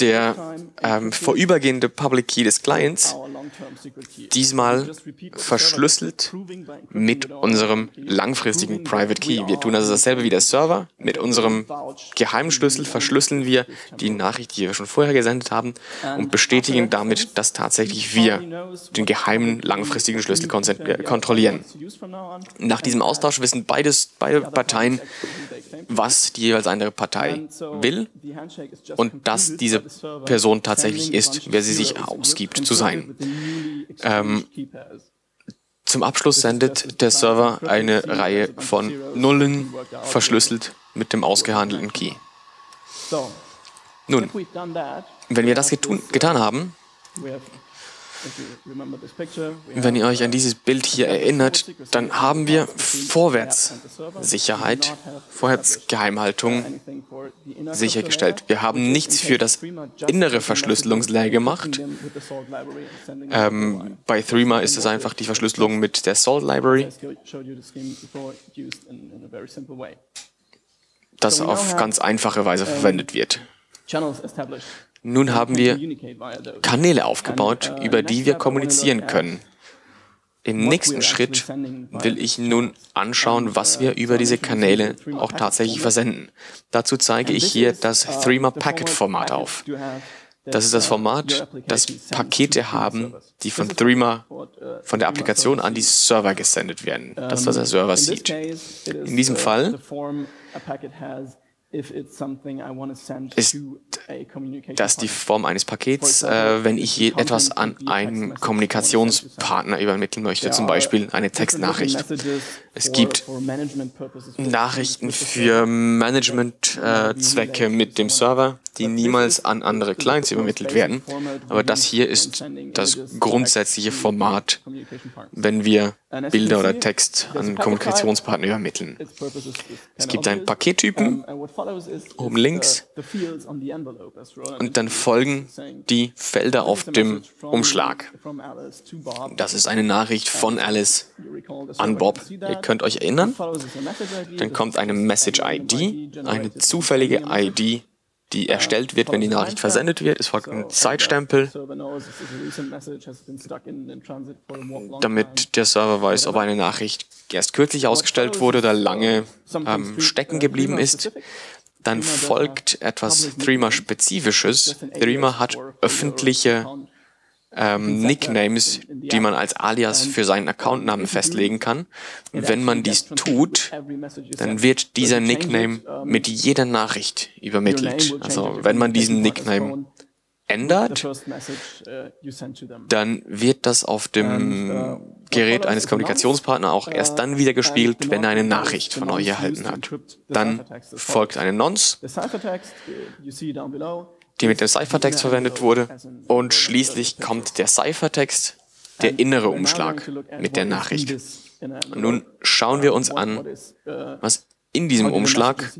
der ähm, vorübergehende Public Key des Clients diesmal verschlüsselt mit unserem langfristigen Private Key. Wir tun also dasselbe wie der Server. Mit unserem geheimen Schlüssel verschlüsseln wir die Nachricht, die wir schon vorher gesendet haben und bestätigen damit, dass tatsächlich wir den geheimen langfristigen Schlüssel kontrollieren. Nach diesem Austausch wissen beides, beide Parteien, was die jeweils andere Partei will und dass diese Person tatsächlich ist, wer sie sich ausgibt zu sein. Ähm, zum Abschluss sendet der Server eine Reihe von Nullen verschlüsselt mit dem ausgehandelten Key. Nun, wenn wir das getan haben, wenn ihr euch an dieses Bild hier erinnert, dann haben wir Vorwärtssicherheit, Vorwärtsgeheimhaltung sichergestellt. Wir haben nichts für das innere Verschlüsselungslayer gemacht. Ähm, bei Threema ist es einfach die Verschlüsselung mit der Salt Library, das auf ganz einfache Weise verwendet wird. Nun haben wir Kanäle aufgebaut, über die wir kommunizieren können. Im nächsten Schritt will ich nun anschauen, was wir über diese Kanäle auch tatsächlich versenden. Dazu zeige ich hier das Threema Packet Format auf. Das ist das Format, das Pakete haben, die von Threema, von der Applikation an die Server gesendet werden. Das, was der Server sieht. In diesem Fall ist das die Form eines Pakets, äh, wenn ich etwas an einen Kommunikationspartner übermitteln möchte, zum Beispiel eine Textnachricht. Es gibt Nachrichten für Managementzwecke äh, mit dem Server, die niemals an andere Clients übermittelt werden. Aber das hier ist das grundsätzliche Format, wenn wir Bilder oder Text an Kommunikationspartner übermitteln. Es gibt einen Pakettypen, oben links, und dann folgen die Felder auf dem Umschlag. Das ist eine Nachricht von Alice an Bob. Ihr könnt euch erinnern. Dann kommt eine Message-ID, eine zufällige ID die erstellt wird, wenn die Nachricht versendet wird. Es folgt ein Zeitstempel, damit der Server weiß, ob eine Nachricht erst kürzlich ausgestellt wurde oder lange ähm, stecken geblieben ist. Dann folgt etwas Threema-spezifisches. Threema hat öffentliche ähm, Nicknames, die man als Alias für seinen Accountnamen festlegen kann. wenn man dies tut, dann wird dieser Nickname mit jeder Nachricht übermittelt. Also wenn man diesen Nickname ändert, dann wird das auf dem Gerät eines Kommunikationspartners auch erst dann wieder gespielt, wenn er eine Nachricht von euch erhalten hat. Dann folgt eine Nonce die mit dem Ciphertext verwendet wurde. Und schließlich kommt der Ciphertext, der innere Umschlag mit der Nachricht. Nun schauen wir uns an, was in diesem Umschlag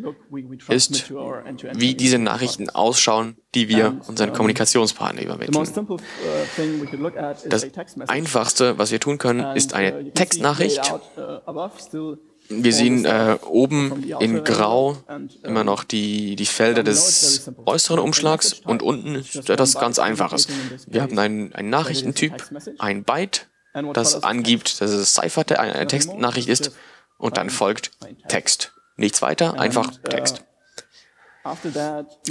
ist, wie diese Nachrichten ausschauen, die wir unseren Kommunikationspartner übermitteln. Das Einfachste, was wir tun können, ist eine Textnachricht. Wir sehen äh, oben in Grau immer noch die, die Felder des äußeren Umschlags und unten ist etwas ganz Einfaches. Wir haben einen, einen Nachrichtentyp, ein Byte, das angibt, dass es Cypher eine Textnachricht ist und dann folgt Text. Nichts weiter, einfach uh, Text.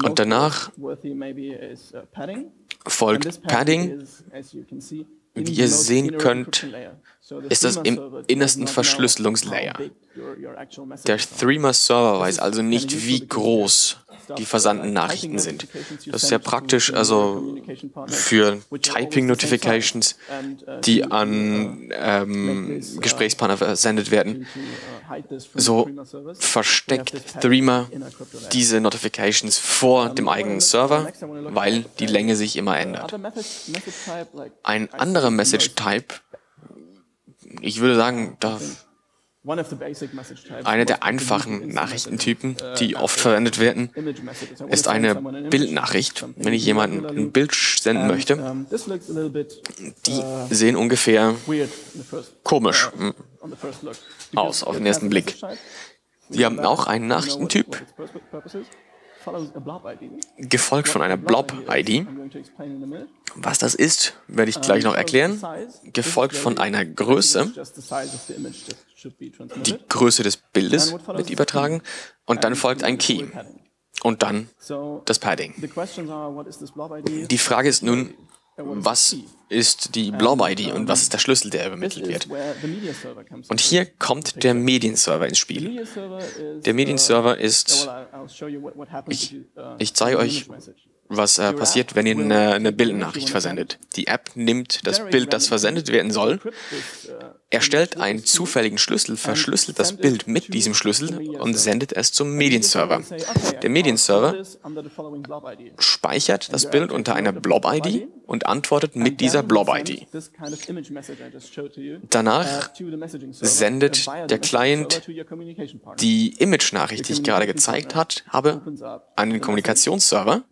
Und danach folgt Padding. Wie ihr sehen könnt, ist das im innersten Verschlüsselungslayer. Der Threema-Server weiß also nicht, wie groß die versandten Nachrichten sind. Das ist sehr praktisch, also für Typing-Notifications, die an ähm, Gesprächspartner versendet werden. So versteckt Threema diese Notifications vor dem eigenen Server, weil die Länge sich immer ändert. Ein anderer Message-Type ich würde sagen, da einer der einfachen Nachrichtentypen, die oft verwendet werden, ist eine Bildnachricht. Wenn ich jemanden ein Bild senden möchte, die sehen ungefähr komisch hm, aus auf den ersten Blick. Sie haben auch einen Nachrichtentyp, gefolgt von einer Blob-ID. Was das ist, werde ich gleich noch erklären. Gefolgt von einer Größe, die Größe des Bildes wird übertragen. Und dann folgt ein Key. Und dann das Padding. Die Frage ist nun, was ist die Blob-ID und was ist der Schlüssel, der übermittelt wird. Und hier kommt der Medienserver ins Spiel. Der Medienserver ist, ich, ich zeige euch, was äh, passiert, wenn ihr eine, eine Bildnachricht versendet. Die App nimmt das Bild, das versendet werden soll, erstellt einen zufälligen Schlüssel, verschlüsselt das Bild mit diesem Schlüssel und sendet es zum Medienserver. Der Medienserver speichert das Bild unter einer Blob-ID und antwortet mit dieser Blob-ID. Danach sendet der Client die Image-Nachricht, die ich gerade gezeigt habe, an den Kommunikationsserver.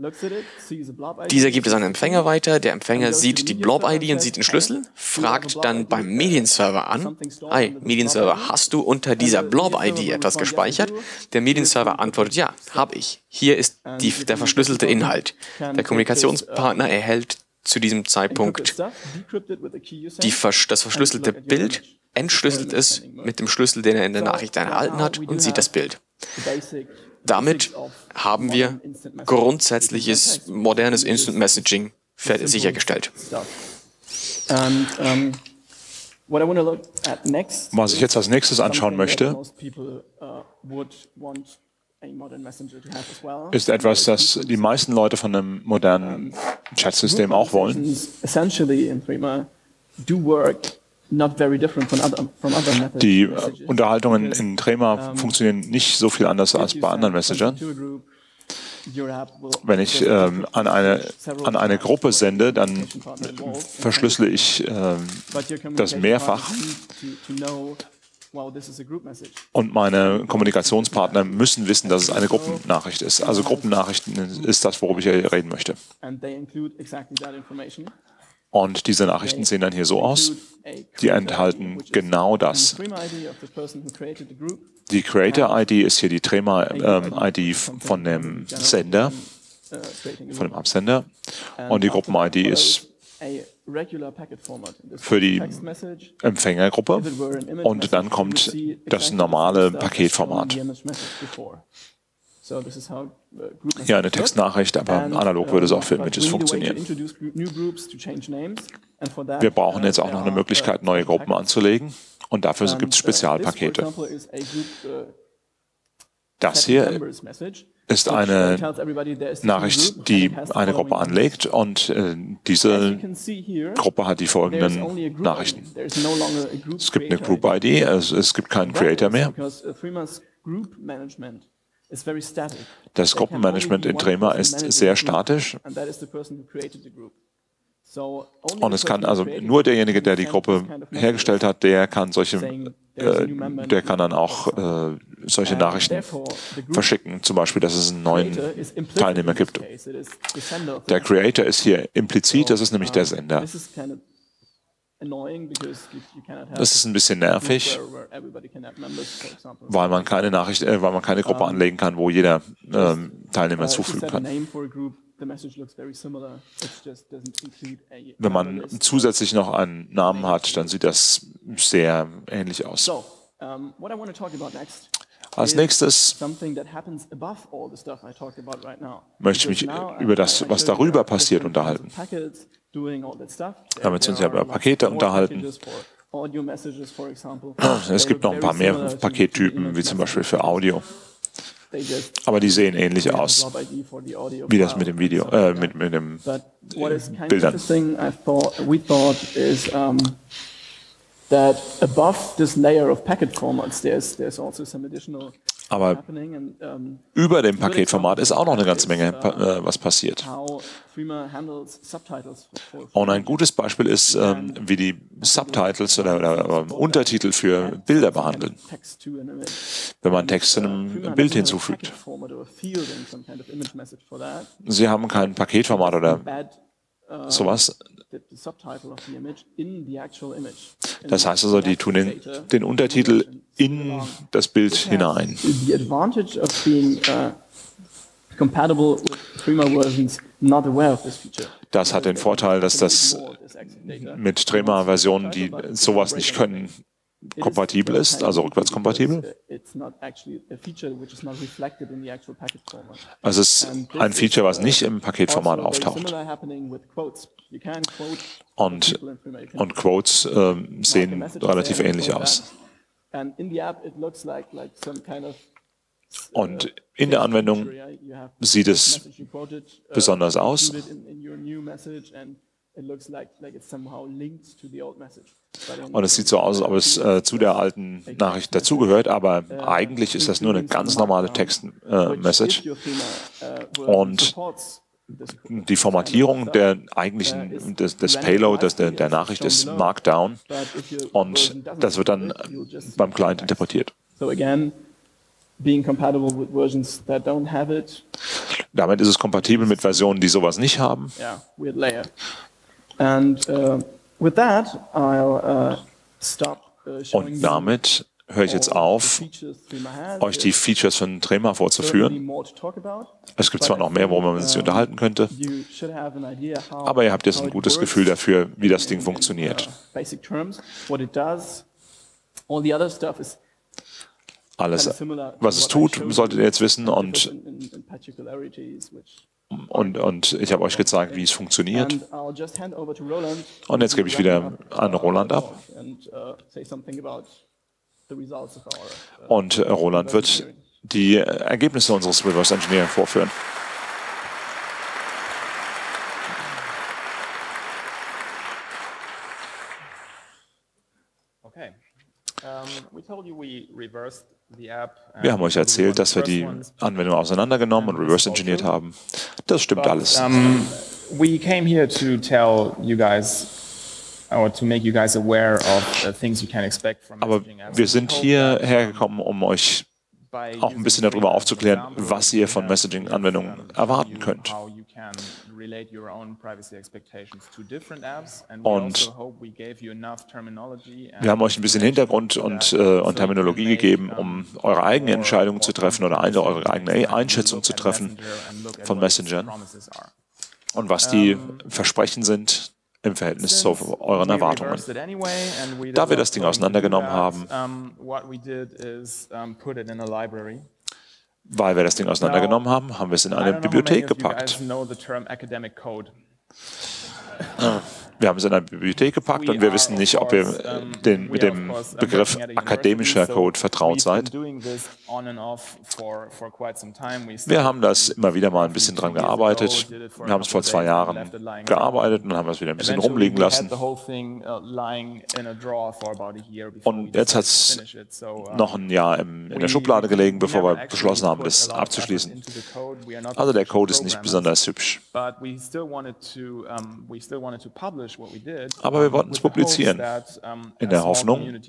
Dieser gibt es an den Empfänger weiter. Der Empfänger sieht die Blob-ID und sieht den Schlüssel, fragt dann beim Medienserver an, hi, Medienserver, hast du unter dieser Blob-ID etwas gespeichert? Der Medienserver antwortet, ja, habe ich. Hier ist die, der verschlüsselte Inhalt. Der Kommunikationspartner erhält zu diesem Zeitpunkt die, das verschlüsselte Bild, entschlüsselt es mit dem Schlüssel, den er in der Nachricht erhalten hat und sieht das Bild. Damit haben wir grundsätzliches modernes Instant Messaging sichergestellt. Was ich jetzt als nächstes anschauen möchte, ist etwas, das die meisten Leute von einem modernen Chatsystem auch wollen. Die äh, Unterhaltungen in Trema funktionieren nicht so viel anders als bei anderen Messengern. Wenn ich ähm, an, eine, an eine Gruppe sende, dann verschlüssele ich ähm, das mehrfach. Und meine Kommunikationspartner müssen wissen, dass es eine Gruppennachricht ist. Also Gruppennachrichten ist das, worüber ich reden möchte. Und diese Nachrichten sehen dann hier so aus. Die enthalten genau das. Die Creator-ID ist hier die Trema-ID ähm, von dem Sender, von dem Absender. Und die Gruppen-ID ist für die Empfängergruppe. Und dann kommt das normale Paketformat. Ja, eine Textnachricht, aber analog würde es auch für Images funktionieren. Wir brauchen jetzt auch noch eine Möglichkeit, neue Gruppen anzulegen und dafür gibt es Spezialpakete. Das hier ist eine Nachricht, die eine Gruppe anlegt und äh, diese Gruppe hat die folgenden Nachrichten. Es gibt eine Group ID, also es gibt keinen Creator mehr. Das Gruppenmanagement in Trema ist sehr statisch. Und es kann also nur derjenige, der die Gruppe hergestellt hat, der kann solche, äh, der kann dann auch äh, solche Nachrichten verschicken. Zum Beispiel, dass es einen neuen Teilnehmer gibt. Der Creator ist hier implizit, das ist nämlich der Sender. Das ist ein bisschen nervig, weil man keine Nachricht, äh, weil man keine Gruppe anlegen kann, wo jeder ähm, Teilnehmer zufügen kann. Wenn man zusätzlich noch einen Namen hat, dann sieht das sehr ähnlich aus. Als nächstes möchte ich mich über das, was darüber passiert, unterhalten. Damit sind wir über Pakete unterhalten. Es gibt noch ein paar mehr Pakettypen, wie zum Beispiel für Audio. Aber die sehen ähnlich aus, wie das mit dem Video, äh, mit, mit dem Bildern. That above this layer of packet formats, there's, there's also some additional aber über dem Paketformat ist auch noch eine ganze Menge, äh, was passiert. Und ein gutes Beispiel ist, ähm, wie die Subtitles oder, oder, Untertitel für Bilder behandeln. Wenn man Text zu einem Bild hinzufügt. Sie haben kein Paketformat oder sowas. Das heißt also, die tun den, den Untertitel in das Bild hinein. Das hat den Vorteil, dass das mit Trema-Versionen, die sowas nicht können, kompatibel ist, also rückwärtskompatibel. Also es ist ein Feature, was nicht im Paketformat also, auftaucht. Und, und Quotes äh, sehen relativ ähnlich aus. Und in der Anwendung sieht es besonders aus. Und es sieht so aus, als ob es äh, zu der alten Nachricht dazugehört, aber eigentlich ist das nur eine ganz normale Text-Message. Äh, Und die Formatierung der eigentlichen, des, des Payload, des, der, der Nachricht ist Markdown. Und das wird dann beim Client interpretiert. Damit ist es kompatibel mit Versionen, die sowas nicht haben. And uh, with that, I'll uh, stop. Uh, Und damit höre ich jetzt auf, euch die Features von Trema vorzuführen. Es gibt zwar noch mehr, worüber man sich unterhalten könnte, aber ihr habt jetzt ein gutes Gefühl dafür, wie das Ding funktioniert. Alles, was es tut, solltet ihr jetzt wissen und und, und ich habe euch gezeigt, wie es funktioniert. Und jetzt gebe ich wieder an Roland ab. Und Roland wird die Ergebnisse unseres Reverse Engineering vorführen. Okay. Um, we told you we reversed wir haben euch erzählt, dass wir die Anwendung auseinandergenommen und reverse engineert haben. Das stimmt alles. Aber wir sind hierher gekommen, um euch auch ein bisschen darüber aufzuklären, was ihr von Messaging-Anwendungen erwarten könnt. Und wir haben euch ein bisschen Hintergrund und, äh, und Terminologie gegeben, um eure eigene Entscheidung zu treffen oder eine, eure eigene Einschätzung zu treffen von Messengern und was die Versprechen sind im Verhältnis zu euren Erwartungen. Da wir das Ding auseinandergenommen haben, weil wir das Ding auseinandergenommen haben, haben wir es in eine Bibliothek gepackt. Wir haben es in eine Bibliothek gepackt und wir wissen nicht, ob ihr den, mit dem Begriff akademischer Code vertraut seid. Wir haben das immer wieder mal ein bisschen dran gearbeitet. Wir haben es vor zwei Jahren gearbeitet und haben es wieder ein bisschen rumliegen lassen. Und jetzt hat es noch ein Jahr in der Schublade gelegen, bevor wir beschlossen haben, das abzuschließen. Also der Code ist nicht besonders hübsch. Aber wir wollten es publizieren, in der Hoffnung,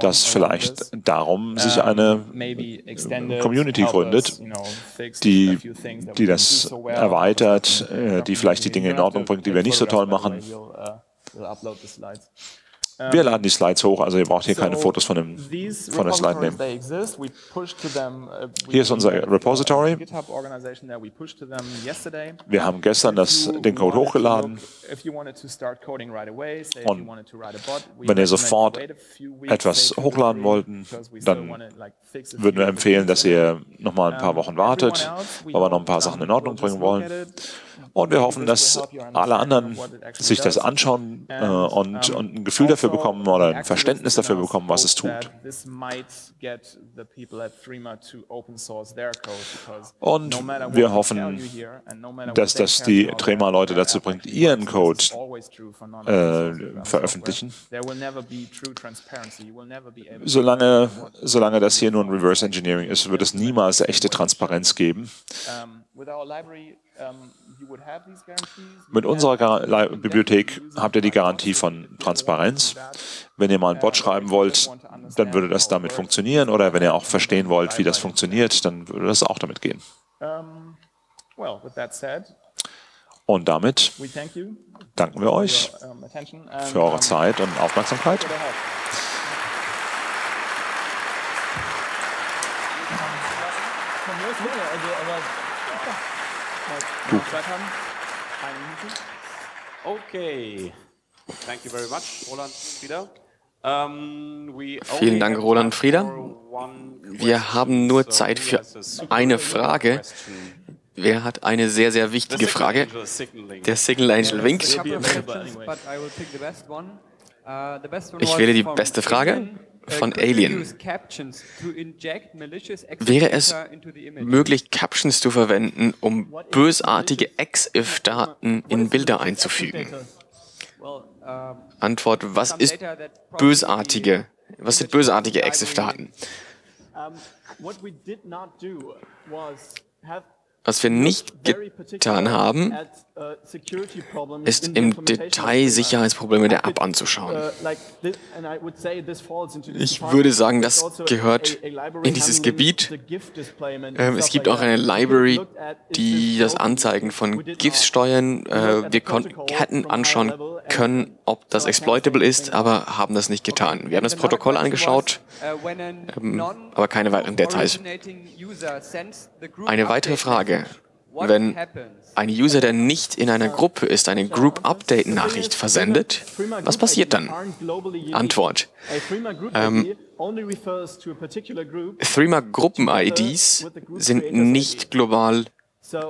dass vielleicht darum sich eine Community gründet, die, die das erweitert, äh, die vielleicht die Dinge in Ordnung bringt, die wir nicht so toll machen. Wir laden die Slides hoch, also ihr braucht hier keine Fotos von, dem, von der Slide nehmen. Uh, hier ist unser Repository. Wir haben gestern das, den Code hochgeladen. Und wenn ihr sofort etwas hochladen wollten, dann würden wir empfehlen, dass ihr nochmal ein paar Wochen wartet, weil wir noch ein paar Sachen in Ordnung bringen wollen. Und wir hoffen, dass alle anderen sich das anschauen äh, und, und ein Gefühl dafür bekommen oder ein Verständnis dafür bekommen, was es tut. Und wir hoffen, dass das die Trema-Leute dazu bringt, ihren Code äh, veröffentlichen. Solange, solange das hier nur ein Reverse Engineering ist, wird es niemals echte Transparenz geben. Mit unserer Bibliothek habt ihr die Garantie von Transparenz. Wenn ihr mal einen Bot schreiben wollt, dann würde das damit funktionieren. Oder wenn ihr auch verstehen wollt, wie das funktioniert, dann würde das auch damit gehen. Und damit danken wir euch für eure Zeit und Aufmerksamkeit. Du. Okay. Thank you very much, Roland Frieder. Um, Vielen Dank, Roland Frieder. Wir haben nur Zeit für eine Frage. Wer hat eine sehr, sehr wichtige Frage? Der Signal Angel winkt. Ich wähle die beste Frage von Alien. Wäre es möglich, Captions zu verwenden, um bösartige EXIF-Daten in Bilder einzufügen? Antwort, was ist bösartige, was sind bösartige EXIF-Daten? Was wir nicht getan haben, ist im Detail Sicherheitsprobleme der App anzuschauen. Ich würde sagen, das gehört in dieses Gebiet. Ähm, es gibt auch eine Library, die das Anzeigen von GIFs steuern. Äh, wir hätten anschauen können, ob das exploitable ist, aber haben das nicht getan. Wir haben das Protokoll angeschaut, ähm, aber keine weiteren Details. Eine weitere Frage. Wenn ein User, der nicht in einer Gruppe ist, eine Group Update Nachricht versendet, was passiert dann? Antwort. Ähm, Threema Gruppen-IDs sind nicht global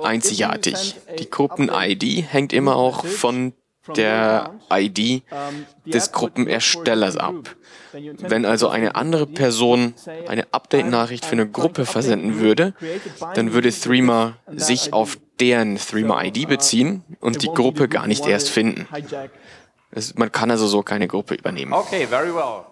einzigartig. Die Gruppen-ID hängt immer auch von der ID des Gruppenerstellers ab. Wenn also eine andere Person eine Update-Nachricht für eine Gruppe versenden würde, dann würde Threema sich auf deren Threema-ID beziehen und die Gruppe gar nicht erst finden. Es, man kann also so keine Gruppe übernehmen. Okay, very well.